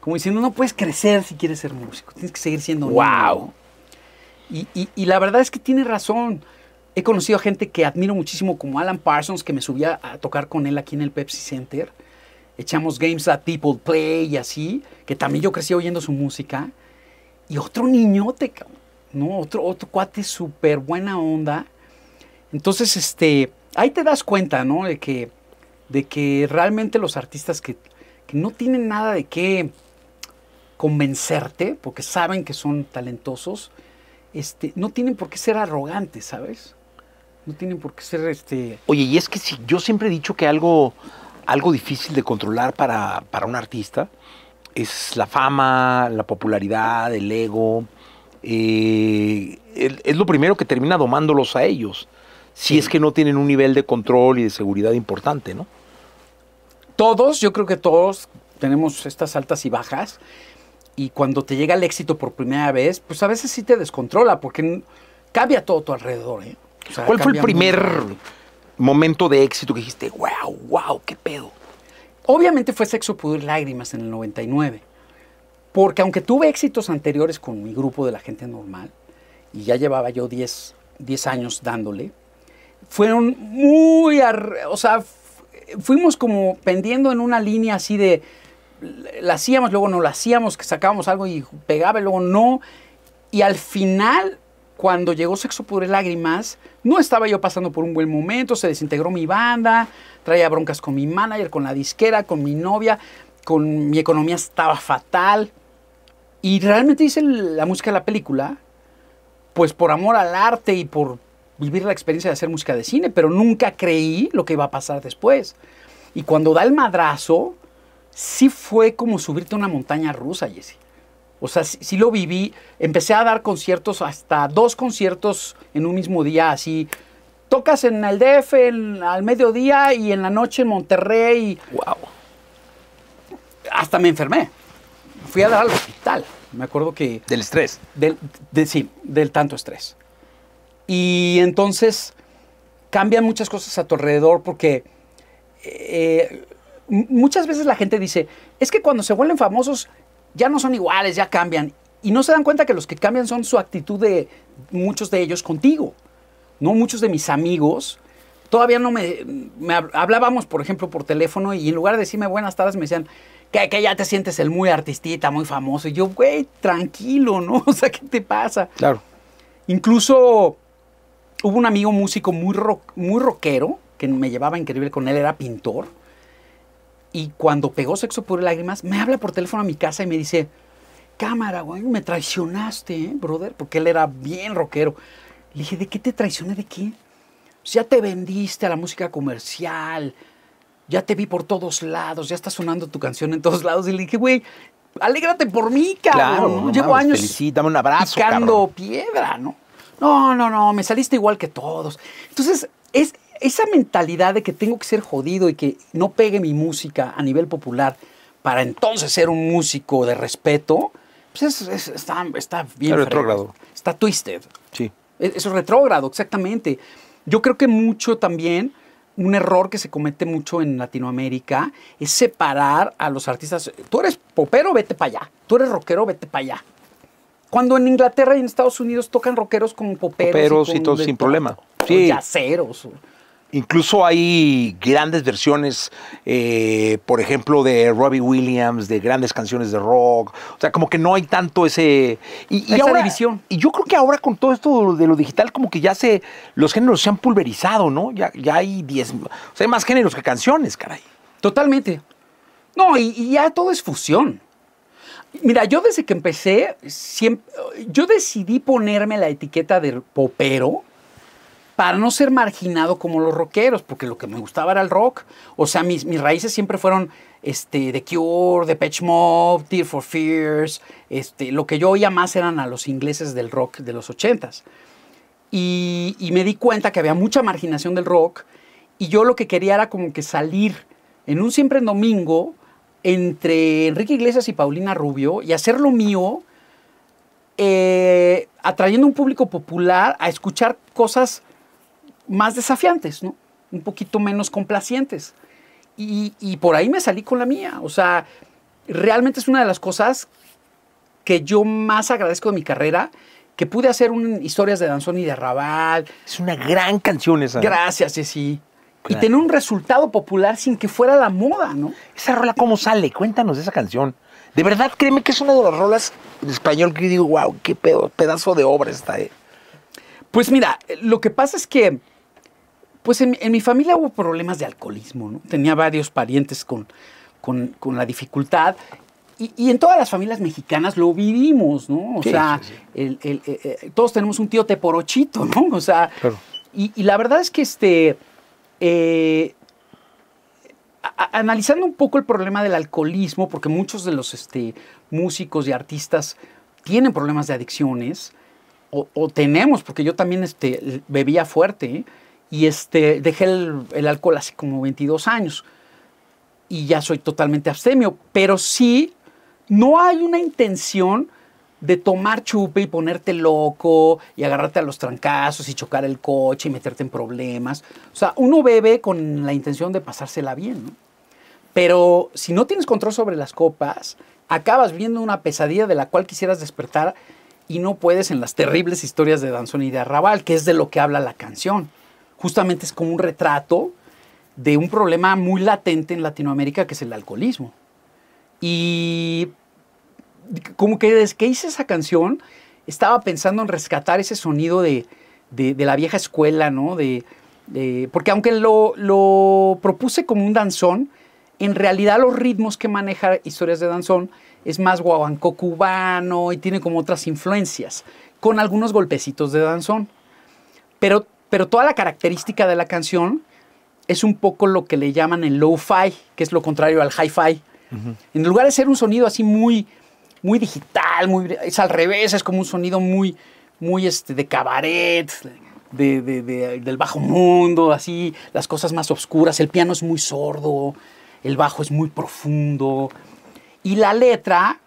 Como diciendo, no puedes crecer si quieres ser músico, tienes que seguir siendo niño, Guau. ¿no? Y, y- y la verdad es que tiene razón. He conocido a gente que admiro muchísimo, como Alan Parsons, que me subía a tocar con él aquí en el Pepsi Center. Echamos Games That People Play y así, que también yo crecí oyendo su música. Y otro niñote, cabrón, ¿no? Otro, otro cuate súper buena onda. Entonces, este, ahí te das cuenta, ¿no? De que, de que realmente los artistas que, que no tienen nada de qué convencerte, porque saben que son talentosos, este, no tienen por qué ser arrogantes, ¿sabes? No tienen por qué ser, este... Oye, y es que si yo siempre he dicho que algo, algo difícil de controlar para, para un artista es la fama, la popularidad, el ego. Eh, es lo primero que termina domándolos a ellos. si es que no tienen un nivel de control y de seguridad importante, ¿no? Todos, yo creo que todos tenemos estas altas y bajas. Y cuando te llega el éxito por primera vez, pues a veces sí te descontrola, porque cambia todo tu alrededor. ¿eh? O sea, ¿Cuál fue el primer momento de éxito que dijiste, wow, wow, qué pedo? Obviamente fue Sexo, Pudor y Lágrimas en el 99. Porque aunque tuve éxitos anteriores con mi grupo de la gente normal, y ya llevaba yo 10, 10 años dándole, fueron muy... O sea, fuimos como pendiendo en una línea así de... La hacíamos, luego no la hacíamos, que sacábamos algo y pegaba, y luego no. Y al final, cuando llegó Sexo, Pudor y Lágrimas, no estaba yo pasando por un buen momento, se desintegró mi banda, traía broncas con mi manager, con la disquera, con mi novia, con mi economía estaba fatal. Y realmente hice la música de la película, pues por amor al arte y por vivir la experiencia de hacer música de cine, pero nunca creí lo que iba a pasar después. Y cuando da el madrazo, sí fue como subirte a una montaña rusa, Jesse. O sea, sí, sí lo viví. Empecé a dar conciertos, hasta dos conciertos en un mismo día, así. Tocas en el DF en- al mediodía y en la noche en Monterrey. Wow. Hasta me enfermé. Fui a dar al hospital. Me acuerdo que Del estrés. del, de- sí, del tanto estrés. Y entonces cambian muchas cosas a tu alrededor porque eh, muchas veces la gente dice, es que cuando se vuelven famosos ya no son iguales, ya cambian. Y no se dan cuenta que los que cambian son su actitud de muchos de ellos contigo. No muchos de mis amigos. Todavía no me, me hab- hablábamos, por ejemplo, por teléfono y en lugar de decirme buenas tardes me decían que, que ya te sientes el muy artistita, muy famoso. Y yo, güey, tranquilo, ¿no? O sea, ¿qué te pasa? Claro. Incluso hubo un amigo músico muy, rock- muy rockero que me llevaba increíble con él, era pintor. Y cuando pegó Sexo por Lágrimas, me habla por teléfono a mi casa y me dice, cámara, güey, me traicionaste, ¿eh, brother, porque él era bien rockero. Le dije, ¿de qué te traicioné? ¿De qué? Ya te vendiste a la música comercial, ya te vi por todos lados, ya está sonando tu canción en todos lados. Y le dije, güey, alégrate por mí, cabrón. Claro, ¿no? Llevo mames, años felicita, dame un abrazo, picando cabrón. piedra, ¿no? No, no, no, me saliste igual que todos. Entonces, es esa mentalidad de que tengo que ser jodido y que no pegue mi música a nivel popular para entonces ser un músico de respeto, pues es- es- está, está bien. Fregado. retrógrado. Está twisted. Sí. Es, es retrógrado, exactamente. Yo creo que mucho también, un error que se comete mucho en Latinoamérica es separar a los artistas. Tú eres popero, vete para allá. Tú eres rockero, vete para allá. Cuando en Inglaterra y en Estados Unidos tocan rockeros como poperos. Poperos y con todo sin problema. Sí. yaceros, Incluso hay grandes versiones, eh, por ejemplo, de Robbie Williams, de grandes canciones de rock. O sea, como que no hay tanto ese. Y, y Esa ahora, división. Y yo creo que ahora con todo esto de lo digital, como que ya se. Los géneros se han pulverizado, ¿no? Ya, ya hay 10. O sea, hay más géneros que canciones, caray. Totalmente. No, y, y ya todo es fusión. Mira, yo desde que empecé, siempre, yo decidí ponerme la etiqueta de popero para no ser marginado como los rockeros, porque lo que me gustaba era el rock. O sea, mis, mis raíces siempre fueron este, The Cure, The Patch Mob, Tear for Fears. Este, lo que yo oía más eran a los ingleses del rock de los ochentas. Y, y me di cuenta que había mucha marginación del rock y yo lo que quería era como que salir en un siempre en domingo entre Enrique Iglesias y Paulina Rubio y hacer lo mío eh, atrayendo un público popular a escuchar cosas más desafiantes, ¿no? Un poquito menos complacientes. Y, y por ahí me salí con la mía. O sea, realmente es una de las cosas que yo más agradezco de mi carrera, que pude hacer un, historias de danzón y de arrabal. Es una gran canción esa. Gracias, Jessy. Y Claro. tener un resultado popular sin que fuera la moda, ¿no? Esa rola, ¿cómo sale? Cuéntanos de esa canción. De verdad, créeme que es una de las rolas en español que digo, wow, qué pedo, pedazo de obra está. Eh. Pues mira, lo que pasa es que, pues en, en mi familia hubo problemas de alcoholismo, ¿no? Tenía varios parientes con, con, con la dificultad. Y, y en todas las familias mexicanas lo vivimos, ¿no? O Sí, sea, sí, sí. el- el- eh, eh, todos tenemos un tío teporochito, ¿no? O sea, Claro. y, y la verdad es que este, eh, a- analizando un poco el problema del alcoholismo, porque muchos de los este, músicos y artistas tienen problemas de adicciones, o, o tenemos, porque yo también este, bebía fuerte, ¿eh? Y este, dejé el, alcohol hace como 22 años. Y ya soy totalmente abstemio. Pero sí, no hay una intención de tomar chupe y ponerte loco y agarrarte a los trancazos y chocar el coche y meterte en problemas. O sea, uno bebe con la intención de pasársela bien. Pero si no tienes control sobre las copas, acabas viendo una pesadilla de la cual quisieras despertar y no puedes en las terribles historias de Danzón y de Arrabal, que es de lo que habla la canción. Justamente es como un retrato de un problema muy latente en Latinoamérica que es el alcoholismo. Y como que desde que hice esa canción, estaba pensando en rescatar ese sonido de, de, la vieja escuela, ¿no? De, de- porque aunque lo, lo propuse como un danzón, en realidad los ritmos que maneja historias de danzón es más guaguancó cubano y tiene como otras influencias, con algunos golpecitos de danzón. Pero, pero toda la característica de la canción es un poco lo que le llaman el low-fi, que es lo contrario al hi-fi. En lugar de ser un sonido así muy, muy digital, muy, es al revés, es como un sonido muy, muy este, de cabaret, de, de- de- del bajo mundo, así, las cosas más oscuras. El piano es muy sordo, el bajo es muy profundo. Y la letra,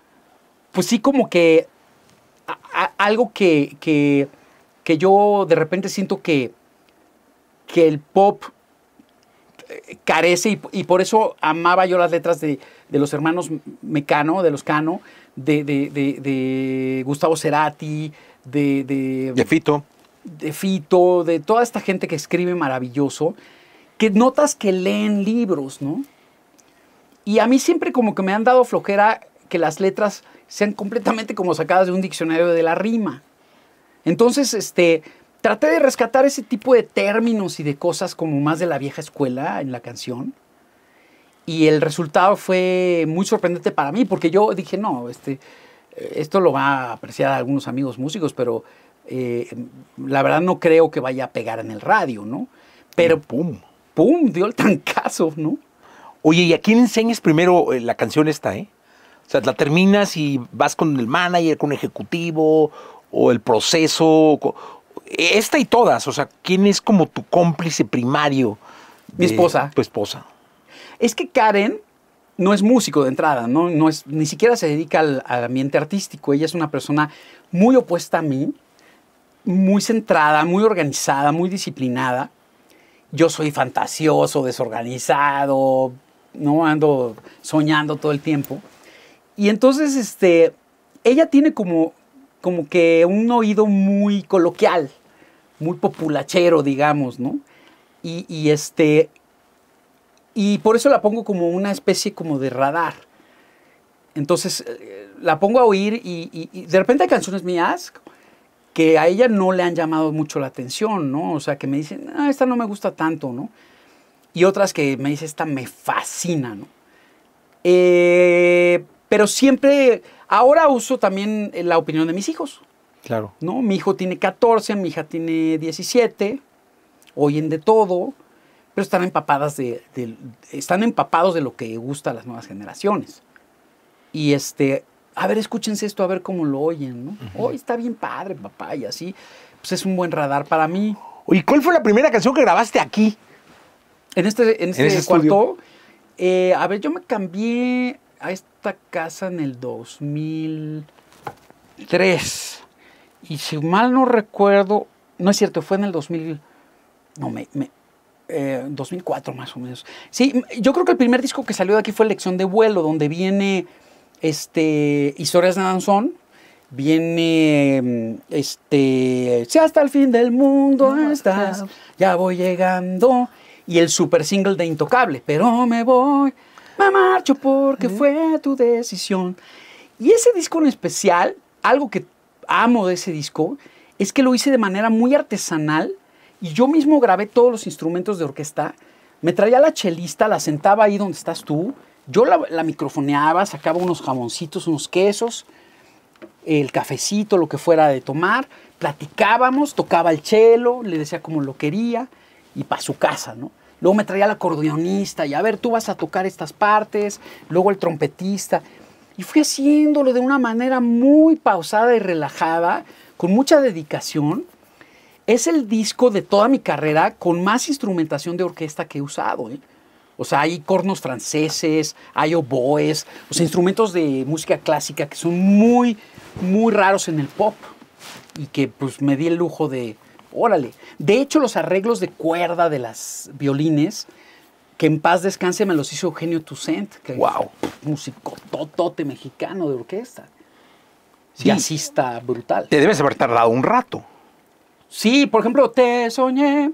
pues sí, como que a- a- algo que, que, que yo de repente siento que, que el pop eh, carece y, y por eso amaba yo las letras de, de los hermanos Mecano, de los Cano, de, de- Gustavo Cerati, de, de, De Fito. de Fito, de toda esta gente que escribe maravilloso, que notas que leen libros, ¿no? Y a mí siempre como que me han dado flojera que las letras sean completamente como sacadas de un diccionario de la rima. Entonces, este, traté de rescatar ese tipo de términos y de cosas como más de la vieja escuela en la canción. Y el resultado fue muy sorprendente para mí, porque yo dije, no, este, esto lo va a apreciar algunos amigos músicos, pero eh, la verdad no creo que vaya a pegar en el radio, ¿no? Pero pum. pum, dio el trancazo, ¿no? Oye, ¿y a quién enseñas primero eh, la canción esta, eh? O sea, la terminas y vas con el manager, con el ejecutivo, o el proceso. Esta y todas, o sea, ¿quién es como tu cómplice primario? Mi esposa. Tu esposa. Es que Karen no es músico de entrada, ¿no? no es, ni siquiera se dedica al, al ambiente artístico. Ella es una persona muy opuesta a mí, muy centrada, muy organizada, muy disciplinada. Yo soy fantasioso, desorganizado, no ando soñando todo el tiempo. Y entonces, este, ella tiene como, como que un oído muy coloquial, muy populachero, digamos, ¿no? Y, este, y por eso la pongo como una especie como de radar. Entonces eh, la pongo a oír y de repente hay canciones mías que a ella no le han llamado mucho la atención, ¿no? O sea, que me dicen, ah, esta no me gusta tanto, ¿no? Y otras que me dicen, esta me fascina, ¿no? Eh, pero siempre, ahora uso también eh, la opinión de mis hijos, Claro. ¿no? Mi hijo tiene 14, mi hija tiene 17, oyen de todo, pero están empapadas de, de- están empapados de lo que gusta a las nuevas generaciones. Y este, a ver, escúchense esto, a ver cómo lo oyen, ¿no? Hoy está bien padre, papá, y así, pues es un buen radar para mí. Oye, ¿cuál fue la primera canción que grabaste aquí? En este, en este ese cuarto, eh, a ver, yo me cambié a esta casa en el 2003. Y si mal no recuerdo, no es cierto, fue en el 2000, no, me, me- eh, 2004 más o menos. Sí, yo creo que el primer disco que salió de aquí fue Lección de Vuelo, donde viene este, Historias de Danzón, viene mm, este, Si hasta el fin del mundo estás, ya voy llegando, y el super single de Intocable, pero me voy, me marcho porque fue tu decisión. Y ese disco en especial, algo que amo de ese disco, es que lo hice de manera muy artesanal y yo mismo grabé todos los instrumentos de orquesta. Me traía la chelista, la sentaba ahí donde estás tú. Yo la, la microfoneaba, sacaba unos jamoncitos, unos quesos, el cafecito, lo que fuera de tomar. Platicábamos, tocaba el chelo, le decía cómo lo quería y para su casa, ¿no? Luego me traía el acordeonista y a ver, tú vas a tocar estas partes, luego el trompetista. Y fui haciéndolo de una manera muy pausada y relajada, con mucha dedicación. es el disco de toda mi carrera con más instrumentación de orquesta que he usado. ¿eh? O sea, hay cornos franceses, hay oboes, o sea, instrumentos de música clásica que son muy, muy raros en el pop. Y que pues me di el lujo de, órale. De hecho, los arreglos de cuerda de las violines, que en paz descanse me los hizo Eugenio Toussaint, que Wow. músico totote mexicano de orquesta. Sí. Jazzista brutal. Te debes haber tardado un rato. Sí, por ejemplo, Te soñé.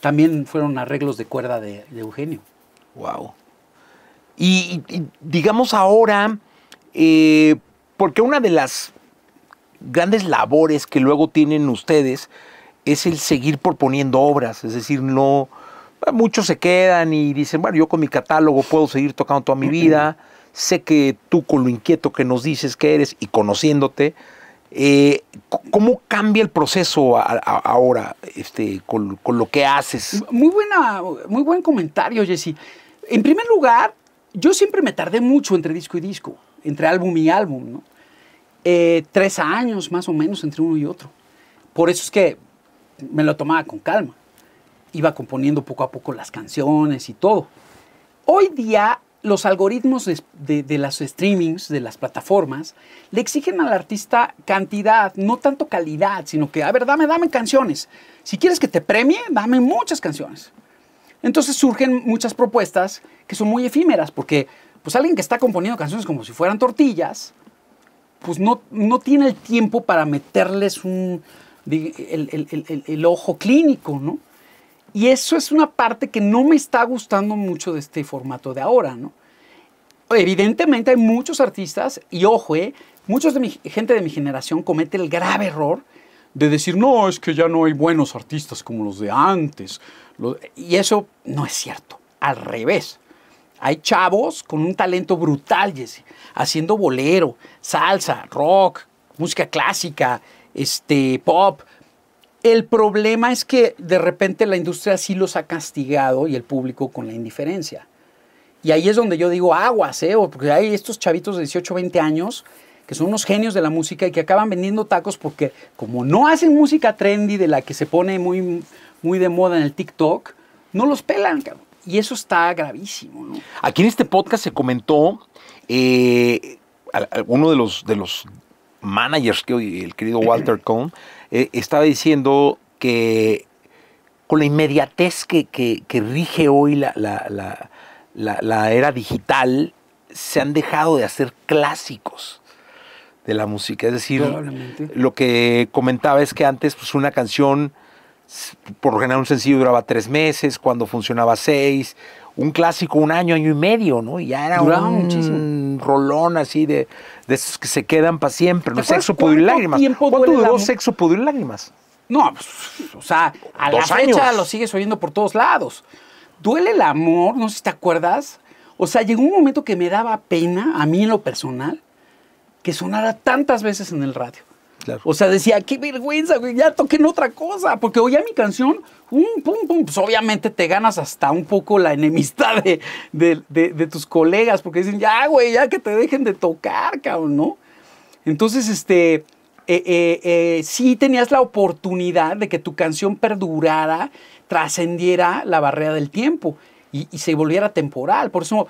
También fueron arreglos de cuerda de, de Eugenio. Wow. Y, y- y digamos ahora, eh, porque una de las grandes labores que luego tienen ustedes es el seguir proponiendo obras, es decir, no muchos se quedan y dicen, bueno, yo con mi catálogo puedo seguir tocando toda mi vida, sé que tú con lo inquieto que nos dices que eres y conociéndote, eh, ¿cómo cambia el proceso ahora este, con, con lo que haces? Muy, buena, muy buen comentario, Jesse. En primer lugar, yo siempre me tardé mucho entre disco y disco, entre álbum y álbum, ¿no? Eh, tres años más o menos entre uno y otro. Por eso es que me lo tomaba con calma. Iba componiendo poco a poco las canciones y todo. Hoy día los algoritmos de, de- de las streamings, de las plataformas, le exigen al artista cantidad, no tanto calidad, sino que, a ver, dame, dame canciones. Si quieres que te premie, dame muchas canciones. Entonces surgen muchas propuestas que son muy efímeras, porque pues alguien que está componiendo canciones como si fueran tortillas, pues no, no tiene el tiempo para meterles un, el, ojo clínico, ¿no? Y eso es una parte que no me está gustando mucho de este formato de ahora, ¿no? Evidentemente hay muchos artistas, y ojo, eh, muchos de mi gente de mi generación comete el grave error de decir, no, es que ya no hay buenos artistas como los de antes. Y eso no es cierto, al revés. Hay chavos con un talento brutal, Jesse, haciendo bolero, salsa, rock, música clásica, este, pop. El problema es que de repente la industria sí los ha castigado y el público con la indiferencia. Y ahí es donde yo digo aguas, ¿eh? Porque hay estos chavitos de 18, 20 años que son unos genios de la música y que acaban vendiendo tacos porque como no hacen música trendy de la que se pone muy, muy de moda en el TikTok, no los pelan, cabrón. Y eso está gravísimo, ¿no? Aquí en este podcast se comentó eh, uno de los, de los managers, que hoy el querido Walter Cohn, eh, estaba diciendo que con la inmediatez que, que- que rige hoy la, la- la- la- era digital, se han dejado de hacer clásicos de la música. Es decir, lo que comentaba es que antes pues, una canción, por lo general un sencillo duraba tres meses, cuando funcionaba seis, un clásico un año, año y medio, ¿no? Y ya era Duraba un muchísimo. rolón así de, de esos que se quedan para siempre. ¿no? ¿Te acuerdas Sexo, pudor y lágrimas. ¿Cuánto duró Sexo, pudor y lágrimas? No, pues, o sea, a la fecha años. lo sigues oyendo por todos lados. Duele el amor, no sé si te acuerdas. O sea, llegó un momento que me daba pena, a mí en lo personal, que sonara tantas veces en el radio. O sea, decía, qué vergüenza, güey, ya toquen otra cosa. Porque oía mi canción, pum, pum, pum. Pues obviamente te ganas hasta un poco la enemistad de, tus colegas, porque dicen, ya, güey, ya que te dejen de tocar, cabrón, ¿no? Entonces, este, eh, eh, eh, sí tenías la oportunidad de que tu canción perdurara, trascendiera la barrera del tiempo y, se volviera temporal. Por eso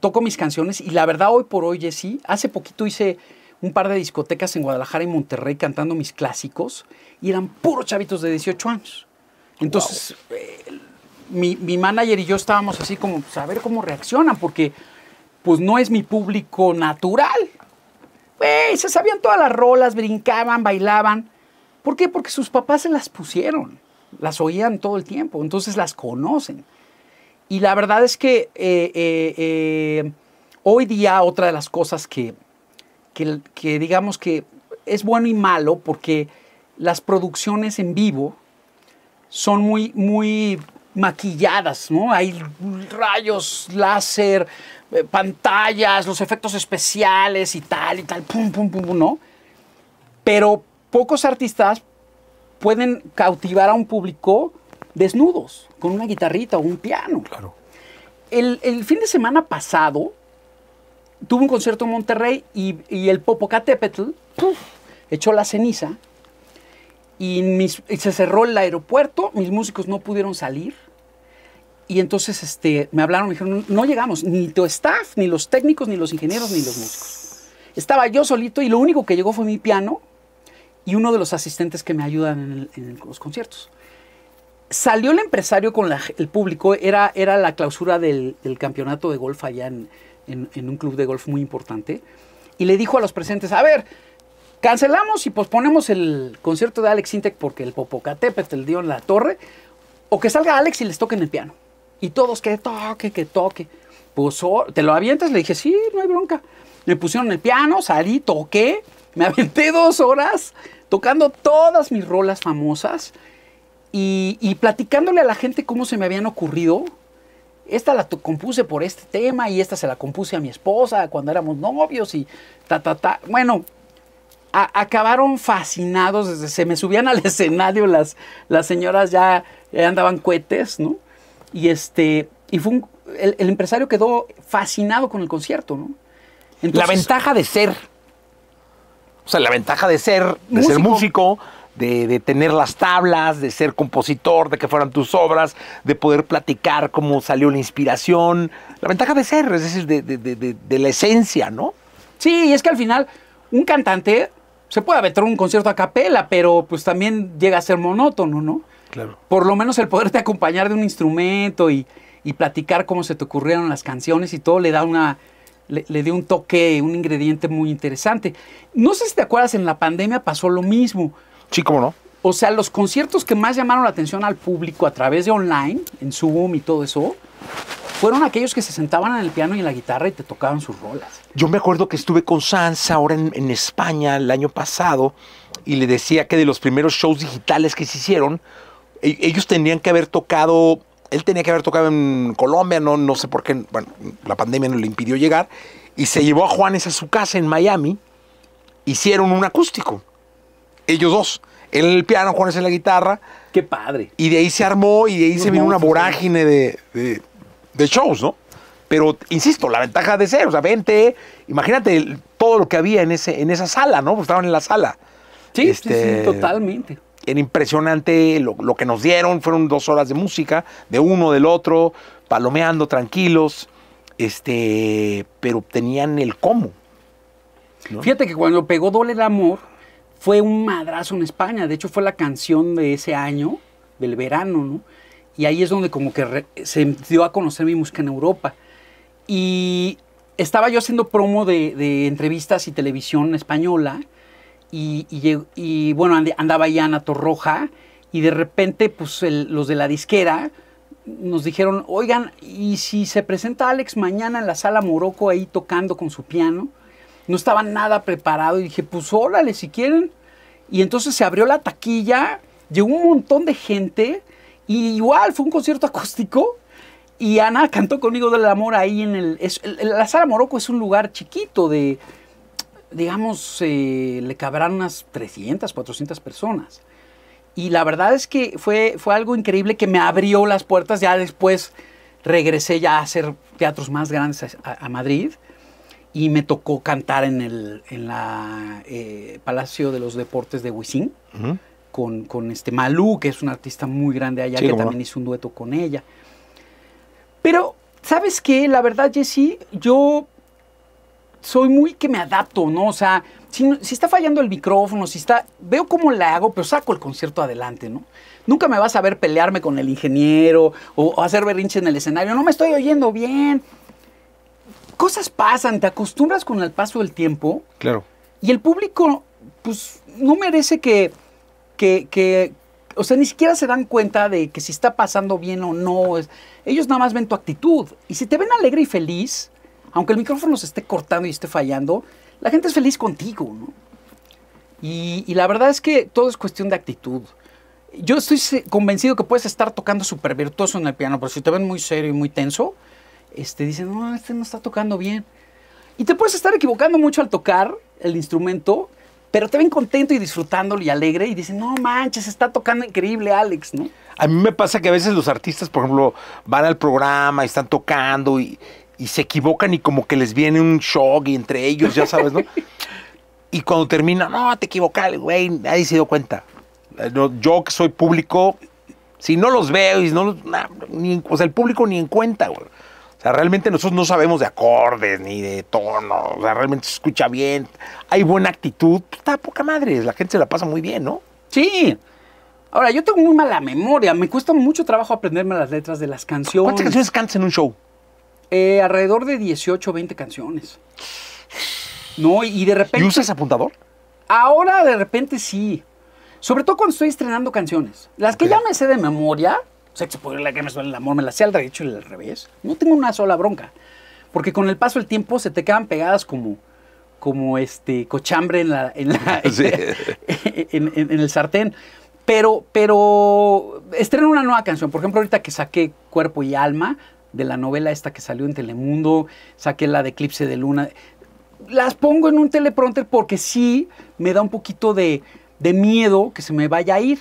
toco mis canciones y la verdad hoy por hoy, Jessy, hace poquito hice un par de discotecas en Guadalajara y Monterrey cantando mis clásicos y eran puros chavitos de 18 años. Entonces, eh, mi, mi manager y yo estábamos así como, pues, a ver cómo reaccionan, porque pues no es mi público natural. Güey, se sabían todas las rolas, brincaban, bailaban. ¿Por qué? Porque sus papás se las pusieron, las oían todo el tiempo, entonces las conocen. Y la verdad es que eh, eh, hoy día otra de las cosas que, que, que digamos que es bueno y malo, porque las producciones en vivo son muy, muy maquilladas, ¿no? Hay rayos, láser, eh, pantallas, los efectos especiales y tal y tal, pum, pum, pum, pum, ¿no? Pero pocos artistas pueden cautivar a un público desnudos, con una guitarrita o un piano. Claro. El, el fin de semana pasado tuve un concierto en Monterrey y, y el Popocatépetl ¡puf! echó la ceniza y, mis- y se cerró el aeropuerto, mis músicos no pudieron salir. Y entonces este, me hablaron, me dijeron, no llegamos, ni tu staff, ni los técnicos, ni los ingenieros, ni los músicos. Estaba yo solito y lo único que llegó fue mi piano y uno de los asistentes que me ayudan en, el- en los conciertos. Salió el empresario con la- el público, era, era la clausura del, del campeonato de golf allá en, en- un club de golf muy importante, y le dijo a los presentes, a ver, cancelamos y posponemos el concierto de Alex Intec porque el Popocatépetl dio en la torre, o que salga Alex y les toquen el piano. Y todos que toque, que toque. Pues, oh, ¿te lo avientas? Le dije, sí, no hay bronca. Me pusieron el piano, salí, toqué, me aventé dos horas tocando todas mis rolas famosas y, y platicándole a la gente cómo se me habían ocurrido. Esta la compuse por este tema y esta se la compuse a mi esposa cuando éramos novios y ta, ta, ta. Bueno, acabaron fascinados, se me subían al escenario las, las señoras ya, ya andaban cohetes, ¿no? Y este, y fue un- el, el empresario quedó fascinado con el concierto, ¿no? la ventaja de ser. O sea, la ventaja de ser, de ser Músico. De, de tener las tablas, de ser compositor, de que fueran tus obras, de poder platicar cómo salió la inspiración. La ventaja de ser, es decir, de, de- de- la esencia, ¿no? Sí, y es que al final un cantante se puede aventar un concierto a capela, pero pues también llega a ser monótono, ¿no? Claro. Por lo menos el poderte acompañar de un instrumento y, y platicar cómo se te ocurrieron las canciones y todo le da una le, le dio un toque, un ingrediente muy interesante. No sé si te acuerdas, en la pandemia pasó lo mismo. Sí, cómo no. O sea, los conciertos que más llamaron la atención al público a través de online, en Zoom y todo eso, fueron aquellos que se sentaban en el piano y en la guitarra y te tocaban sus rolas. Yo me acuerdo que estuve con Sansa ahora en, en España el año pasado y le decía que de los primeros shows digitales que se hicieron, e- ellos tenían que haber tocado, él tenía que haber tocado en Colombia, no, no sé por qué, bueno, la pandemia no le impidió llegar, y se llevó a Juanes a su casa en Miami, hicieron un acústico, ellos dos, él en el piano, Juanes en la guitarra, Qué padre. y de ahí se armó y de ahí se vino una vorágine de, de- de shows, ¿no? Pero, insisto, la ventaja de ser, o sea, vente, imagínate todo lo que había en, ese, en esa sala, ¿no? Porque estaban en la sala. Sí, sí, Este, sí, totalmente. Era impresionante lo, lo que nos dieron, fueron dos horas de música, de uno, del otro, palomeando, tranquilos, este, pero tenían el cómo. ¿no? Fíjate que cuando pegó Dole el Amor, fue un madrazo en España. De hecho, fue la canción de ese año, del verano, ¿no? Y ahí es donde como que se dio a conocer mi música en Europa. Y estaba yo haciendo promo de, entrevistas y televisión española. Y, bueno, and- andaba ahí Ana Torroja. Y de repente, pues los de la disquera nos dijeron, oigan, ¿y si se presenta Alex mañana en la sala Morocco ahí tocando con su piano? No estaba nada preparado y dije, pues órale, si quieren. Y entonces se abrió la taquilla, llegó un montón de gente y igual fue un concierto acústico. Y Ana cantó conmigo del amor ahí en el, es- La sala Morocco es un lugar chiquito de, digamos, eh, le cabrán unas 300, 400 personas. Y la verdad es que fue, fue algo increíble que me abrió las puertas. Ya después regresé ya a hacer teatros más grandes a Madrid y me tocó cantar en el en la eh, Palacio de los Deportes de Huizín con, con este Malú, que es un artista muy grande allá, Sí, que cómo no. también hizo un dueto con ella. Pero, ¿sabes qué? La verdad, Jessy, yo soy muy que me adapto, ¿no? O sea, si, si está fallando el micrófono, si está, veo cómo le hago, pero saco el concierto adelante, ¿no? Nunca me vas a ver pelearme con el ingeniero o, o hacer berrinche en el escenario, no me estoy oyendo bien. Cosas pasan, te acostumbras con el paso del tiempo Claro. y el público, pues, no merece que, que, que- o sea, ni siquiera se dan cuenta de que si está pasando bien o no. ellos nada más ven tu actitud. Y si te ven alegre y feliz, aunque el micrófono se esté cortando y esté fallando, la gente es feliz contigo, ¿no? Y, y la verdad es que todo es cuestión de actitud. Yo estoy convencido que puedes estar tocando súper virtuoso en el piano, pero si te ven muy serio y muy tenso, este, dicen, no, este no está tocando bien. Y te puedes estar equivocando mucho al tocar el instrumento, pero te ven contento y disfrutándolo y alegre y dicen, no manches, está tocando increíble Alex, ¿no? A mí me pasa que a veces los artistas, por ejemplo, van al programa y están tocando y, y se equivocan y como que les viene un shock y entre ellos, ya sabes, ¿no? y cuando termina, no, te equivocaste, güey, nadie se dio cuenta. Eh, yo que soy público, si no los veo y no los, nah, ni- o sea, el público ni en cuenta, güey. O sea, realmente nosotros no sabemos de acordes ni de tono, o sea, realmente se escucha bien, hay buena actitud, pues, está poca madre, la gente se la pasa muy bien, ¿no? Sí. Ahora, yo tengo muy mala memoria. Me cuesta mucho trabajo aprenderme las letras de las canciones. ¿Cuántas canciones cantas en un show? Eh, alrededor de 18 o 20 canciones. No, y de repente. ¿Y usas apuntador? Ahora de repente sí. Sobre todo cuando estoy estrenando canciones. Las que ya me sé de memoria, Sexo por la que me suena el amor, me las sé al derecho y al revés. No tengo una sola bronca. Porque con el paso del tiempo se te quedan pegadas como, como este cochambre en la, en, la- Sí. en- en- en el sartén. Pero, pero estreno una nueva canción. Por ejemplo, ahorita que saqué Cuerpo y Alma, de la novela esta que salió en Telemundo, saqué la de Eclipse de Luna. Las pongo en un teleprompter porque sí me da un poquito de, de miedo que se me vaya a ir.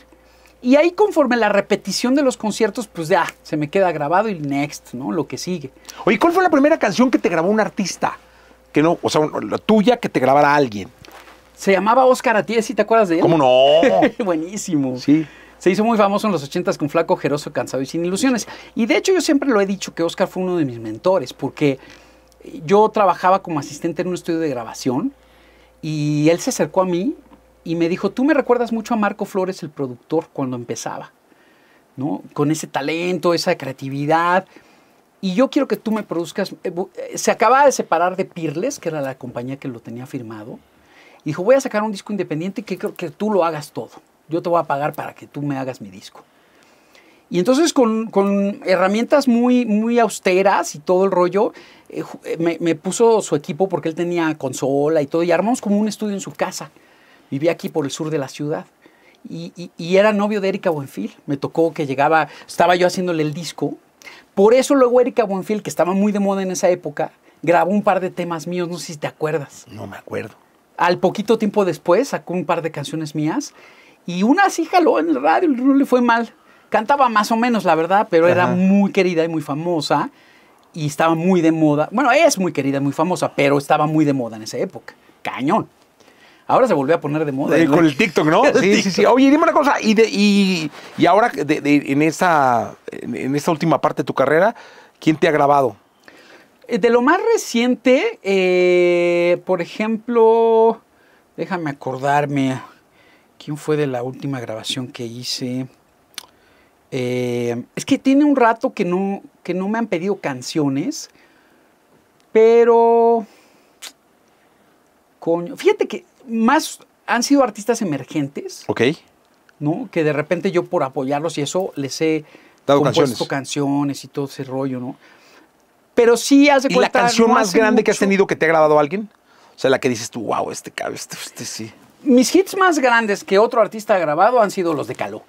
Y ahí conforme la repetición de los conciertos, pues ya, se me queda grabado y next, ¿no? Lo que sigue. Oye, ¿cuál fue la primera canción que te grabó un artista? Que no, o sea, la tuya que te grabara alguien. Se llamaba Oscar Atiesi, ¿te acuerdas de él? ¿Cómo no? Buenísimo. Sí. Se hizo muy famoso en los ochentas con Flaco, Jeroso, Cansado y Sin Ilusiones. Y de hecho yo siempre lo he dicho que Oscar fue uno de mis mentores, porque yo trabajaba como asistente en un estudio de grabación y él se acercó a mí y me dijo, tú me recuerdas mucho a Marco Flores, el productor, cuando empezaba, ¿no? Con ese talento, esa creatividad. Y yo quiero que tú me produzcas. eh, eh, Se acababa de separar de Pirles, que era la compañía que lo tenía firmado. Y dijo, voy a sacar un disco independiente que creo que tú lo hagas todo. Yo te voy a pagar para que tú me hagas mi disco. Y entonces con, herramientas muy, muy austeras y todo el rollo, eh, me, me puso su equipo porque él tenía consola y todo, y armamos como un estudio en su casa. Vivía aquí por el sur de la ciudad. Y, y- y era novio de Erika Buenfil. Me tocó que llegaba, estaba yo haciéndole el disco. Por eso luego Erika Buenfil, que estaba muy de moda en esa época, grabó un par de temas míos, no sé si te acuerdas. No me acuerdo. Al poquito tiempo después sacó un par de canciones mías y una sí jaló en el radio, no le fue mal. Cantaba más o menos, la verdad, pero era Ajá. muy querida y muy famosa y estaba muy de moda. Bueno, es muy querida y muy famosa, pero estaba muy de moda en esa época. Cañón. Ahora se volvió a poner de moda. Eh, ¿no? con el TikTok, ¿no? El Sí, sí, sí. Oye, dime una cosa, y, de- y, y ahora de- de- en, esta, en, en esta última parte de tu carrera, ¿quién te ha grabado? Eh, De lo más reciente, eh, por ejemplo, déjame acordarme, ¿quién fue de la última grabación que hice? Eh, es que tiene un rato que no, que no me han pedido canciones, pero... Coño, fíjate que más han sido artistas emergentes, Ok. ¿no? Que de repente yo por apoyarlos y eso les he Dado compuesto canciones. canciones y todo ese rollo, ¿no? Pero sí, haz de ¿Y la cuenta, canción no más hace grande que has tenido que te ha grabado alguien? O sea, la que dices tú, wow, este cabrón, este, este sí. Mis hits más grandes que otro artista ha grabado han sido los de Caló.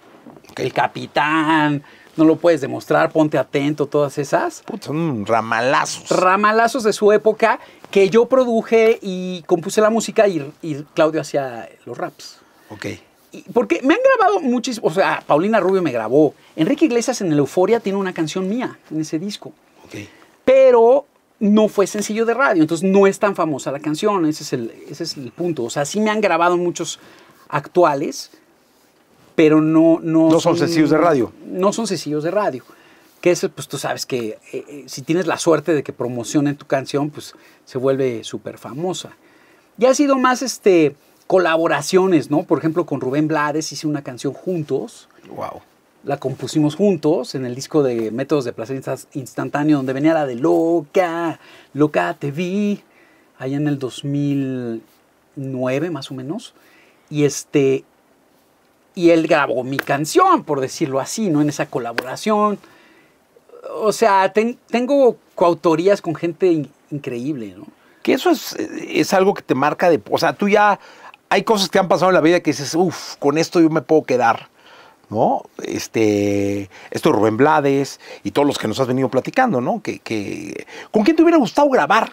El Capitán, no lo puedes demostrar, ponte atento, todas esas. Son ramalazos. Ramalazos de su época que yo produje y compuse la música y, y Claudio hacía los raps. ok. Y porque me han grabado muchísimo, o sea, Paulina Rubio me grabó. Enrique Iglesias en el Euforia tiene una canción mía en ese disco. Ok. pero no fue sencillo de radio, entonces no es tan famosa la canción, ese es el, ese es el punto. O sea, sí me han grabado muchos actuales, pero no... No, No son sencillos de radio. No son sencillos de radio. Que eso, pues tú sabes que eh, eh, si tienes la suerte de que promocionen tu canción, pues se vuelve súper famosa. Y ha sido más este, colaboraciones, ¿no? Por ejemplo, con Rubén Blades hice una canción juntos Wow. la compusimos juntos en el disco de Métodos de Placer Instantáneo, donde venía la de Loca, Loca te vi, allá en el 2009 más o menos. Y este, y él grabó mi canción, por decirlo así, ¿no? En esa colaboración. O sea, ten- tengo coautorías con gente in- increíble, ¿no? Que eso es, es algo que te marca de. O sea, tú ya. Hay cosas que han pasado en la vida que dices, uff, con esto yo me puedo quedar. ¿No? Este. Esto de Rubén Blades y todos los que nos has venido platicando, ¿no? Que, que- ¿Con quién te hubiera gustado grabar?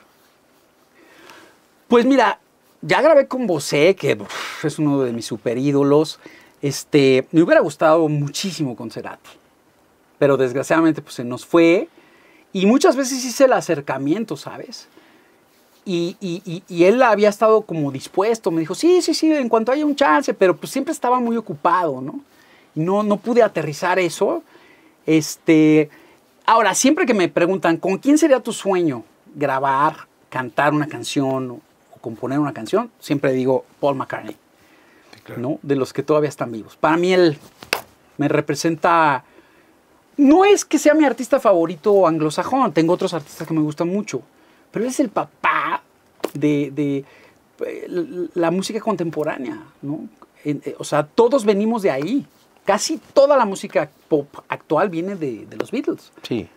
Pues mira, ya grabé con Bosé, que es uno de mis super ídolos. Este, me hubiera gustado muchísimo con Cerati. Pero desgraciadamente pues se nos fue. Y muchas veces hice el acercamiento, ¿sabes? Y, y- él había estado como dispuesto, me dijo, sí, sí, sí, en cuanto haya un chance, pero pues siempre estaba muy ocupado, ¿no? No, no pude aterrizar eso. Este, ahora, siempre que me preguntan, ¿con quién sería tu sueño grabar, cantar una canción o componer una canción? Siempre digo Paul McCartney, ¿no? De los que todavía están vivos. Para mí él me representa... No es que sea mi artista favorito anglosajón, tengo otros artistas que me gustan mucho, pero él es el papá de, de, eh, la música contemporánea, ¿no? Eh, o sea, todos venimos de ahí. Casi toda la música pop actual viene de, de los Beatles. Sí.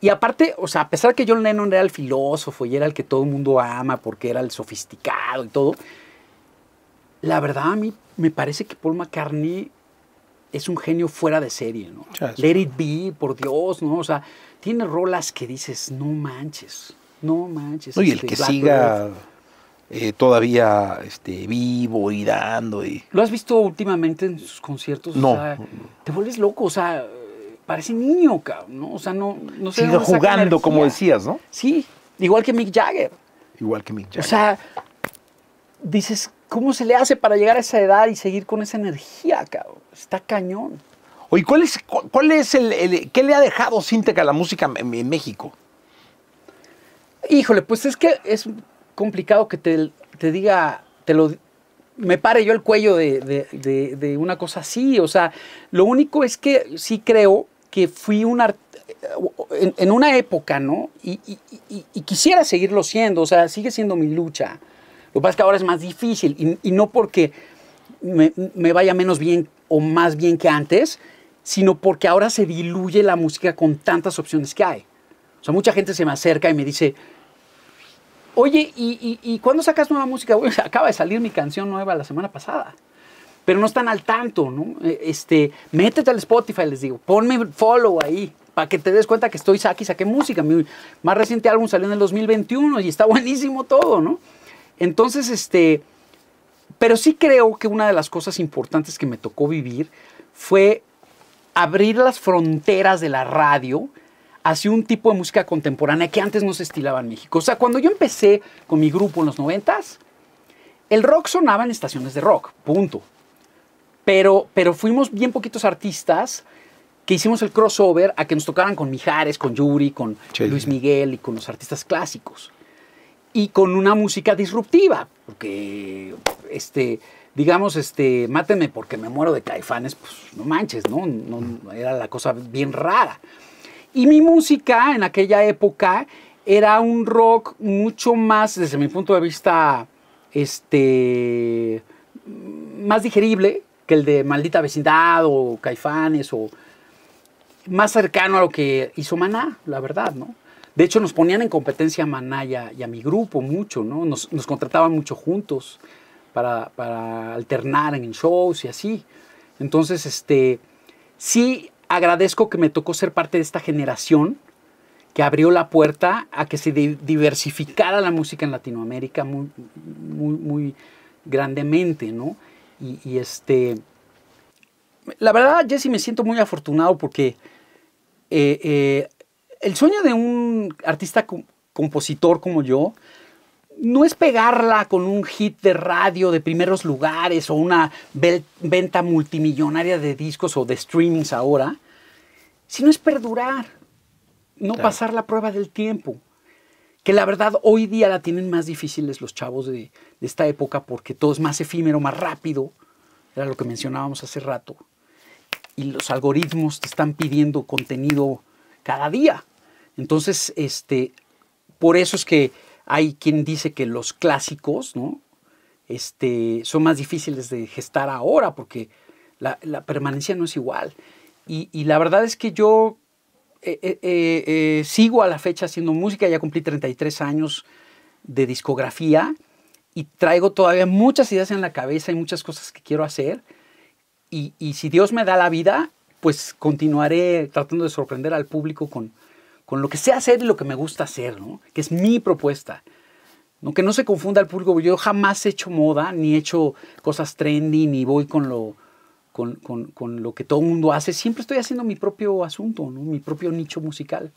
Y aparte, o sea, a pesar que John Lennon era el filósofo y era el que todo el mundo ama porque era el sofisticado y todo, la verdad a mí me parece que Paul McCartney es un genio fuera de serie, ¿no? Sí. Let It Be, por Dios, ¿no? O sea, tiene rolas que dices, no manches, no manches. No, y el este, que siga eh, todavía este, vivo y dando y... ¿Lo has visto últimamente en sus conciertos? O No. sea, te vuelves loco, o sea, parece niño, cabrón, ¿no? O sea, no, no sé Sigue jugando, como decías, ¿no? Sí, igual que Mick Jagger. Igual que Mick Jagger. O sea, dices, ¿cómo se le hace para llegar a esa edad y seguir con esa energía, cabrón? Está cañón. Oye, ¿cuál es, cu- cuál es el, el- ¿Qué le ha dejado Sinteca a la música en, en México? Híjole, pues es que es complicado que te, te diga, te lo, me pare yo el cuello de, de- de- de una cosa así. O sea, lo único es que sí creo que fui un art- en, en una época, ¿no? Y, y- y- y quisiera seguirlo siendo, o sea, sigue siendo mi lucha. Lo que pasa es que ahora es más difícil y, y no porque me, vaya menos bien o más bien que antes, sino porque ahora se diluye la música con tantas opciones que hay. O sea, mucha gente se me acerca y me dice, oye, ¿y, y, y cuándo sacas nueva música? Acaba de salir mi canción nueva la semana pasada. Pero no están al tanto, ¿no? Eh, Este, métete al Spotify, les digo, ponme follow ahí, para que te des cuenta que estoy aquí, saqué música. Mi más reciente álbum salió en el 2021 y está buenísimo todo, ¿no? Entonces, este, pero sí creo que una de las cosas importantes que me tocó vivir fue abrir las fronteras de la radio hacia un tipo de música contemporánea que antes no se estilaba en México. O sea, cuando yo empecé con mi grupo en los noventas, el rock sonaba en estaciones de rock, punto. Pero, pero fuimos bien poquitos artistas que hicimos el crossover a que nos tocaran con Mijares, con Yuri, con Sí, Luis. Miguel y con los artistas clásicos. Y con una música disruptiva, porque, este, digamos, este, mátenme porque me muero de caifanes, pues no manches, ¿no? no era la cosa bien rara. Y mi música en aquella época era un rock mucho más, desde mi punto de vista, este, más digerible que el de Maldita Vecindad o Caifanes o más cercano a lo que hizo Maná, la verdad, ¿no? De hecho, nos ponían en competencia a Maná y a, mi grupo mucho, ¿no? Nos, contrataban mucho juntos para, alternar en shows y así. Entonces, este, sí agradezco que me tocó ser parte de esta generación que abrió la puerta a que se di- diversificara la música en Latinoamérica muy, muy, muy grandemente, ¿no? Y, y este, la verdad, Jesse, me siento muy afortunado porque eh, eh, el sueño de un artista com- compositor como yo no es pegarla con un hit de radio de primeros lugares o una venta multimillonaria de discos o de streamings ahora, sino es perdurar, no Claro. pasar la prueba del tiempo. Que la verdad hoy día la tienen más difíciles los chavos de, de esta época porque todo es más efímero, más rápido. Era lo que mencionábamos hace rato. Y los algoritmos te están pidiendo contenido cada día. Entonces, este, por eso es que hay quien dice que los clásicos, ¿no? Este, son más difíciles de gestar ahora porque la, permanencia no es igual. Y, la verdad es que yo eh, eh, eh, sigo a la fecha haciendo música, ya cumplí 33 años de discografía y traigo todavía muchas ideas en la cabeza y muchas cosas que quiero hacer. Y si Dios me da la vida, pues continuaré tratando de sorprender al público con, con lo que sé hacer y lo que me gusta hacer, ¿no? que es mi propuesta. ¿no? Que no se confunda el público, yo jamás he hecho moda, ni he hecho cosas trendy, ni voy con lo, con, con- con lo que todo el mundo hace. Siempre estoy haciendo mi propio asunto, ¿no? mi propio nicho musical.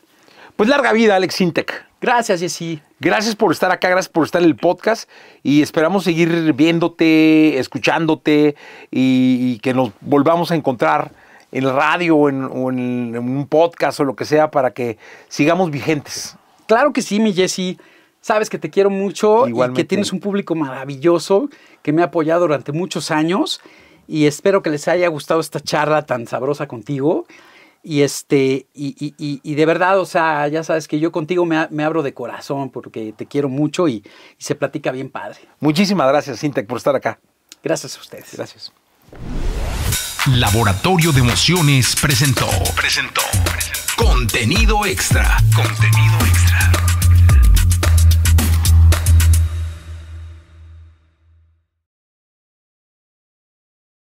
Pues larga vida, Alex Sintec. Gracias, Jessy. Gracias por estar acá, gracias por estar en el podcast y esperamos seguir viéndote, escuchándote y, y que nos volvamos a encontrar en radio o en, o en- en un podcast o lo que sea para que sigamos vigentes. Claro que sí, mi Jessy. Sabes que te quiero mucho y que tienes un público maravilloso que me ha apoyado durante muchos años y espero que les haya gustado esta charla tan sabrosa contigo. Y este, y, y- y- y de verdad, o sea, ya sabes que yo contigo me, me abro de corazón porque te quiero mucho y, y se platica bien padre. Muchísimas gracias, Sintec, por estar acá. Gracias a ustedes. Gracias. Laboratorio de Emociones presentó. Presentó. Contenido extra. Contenido extra.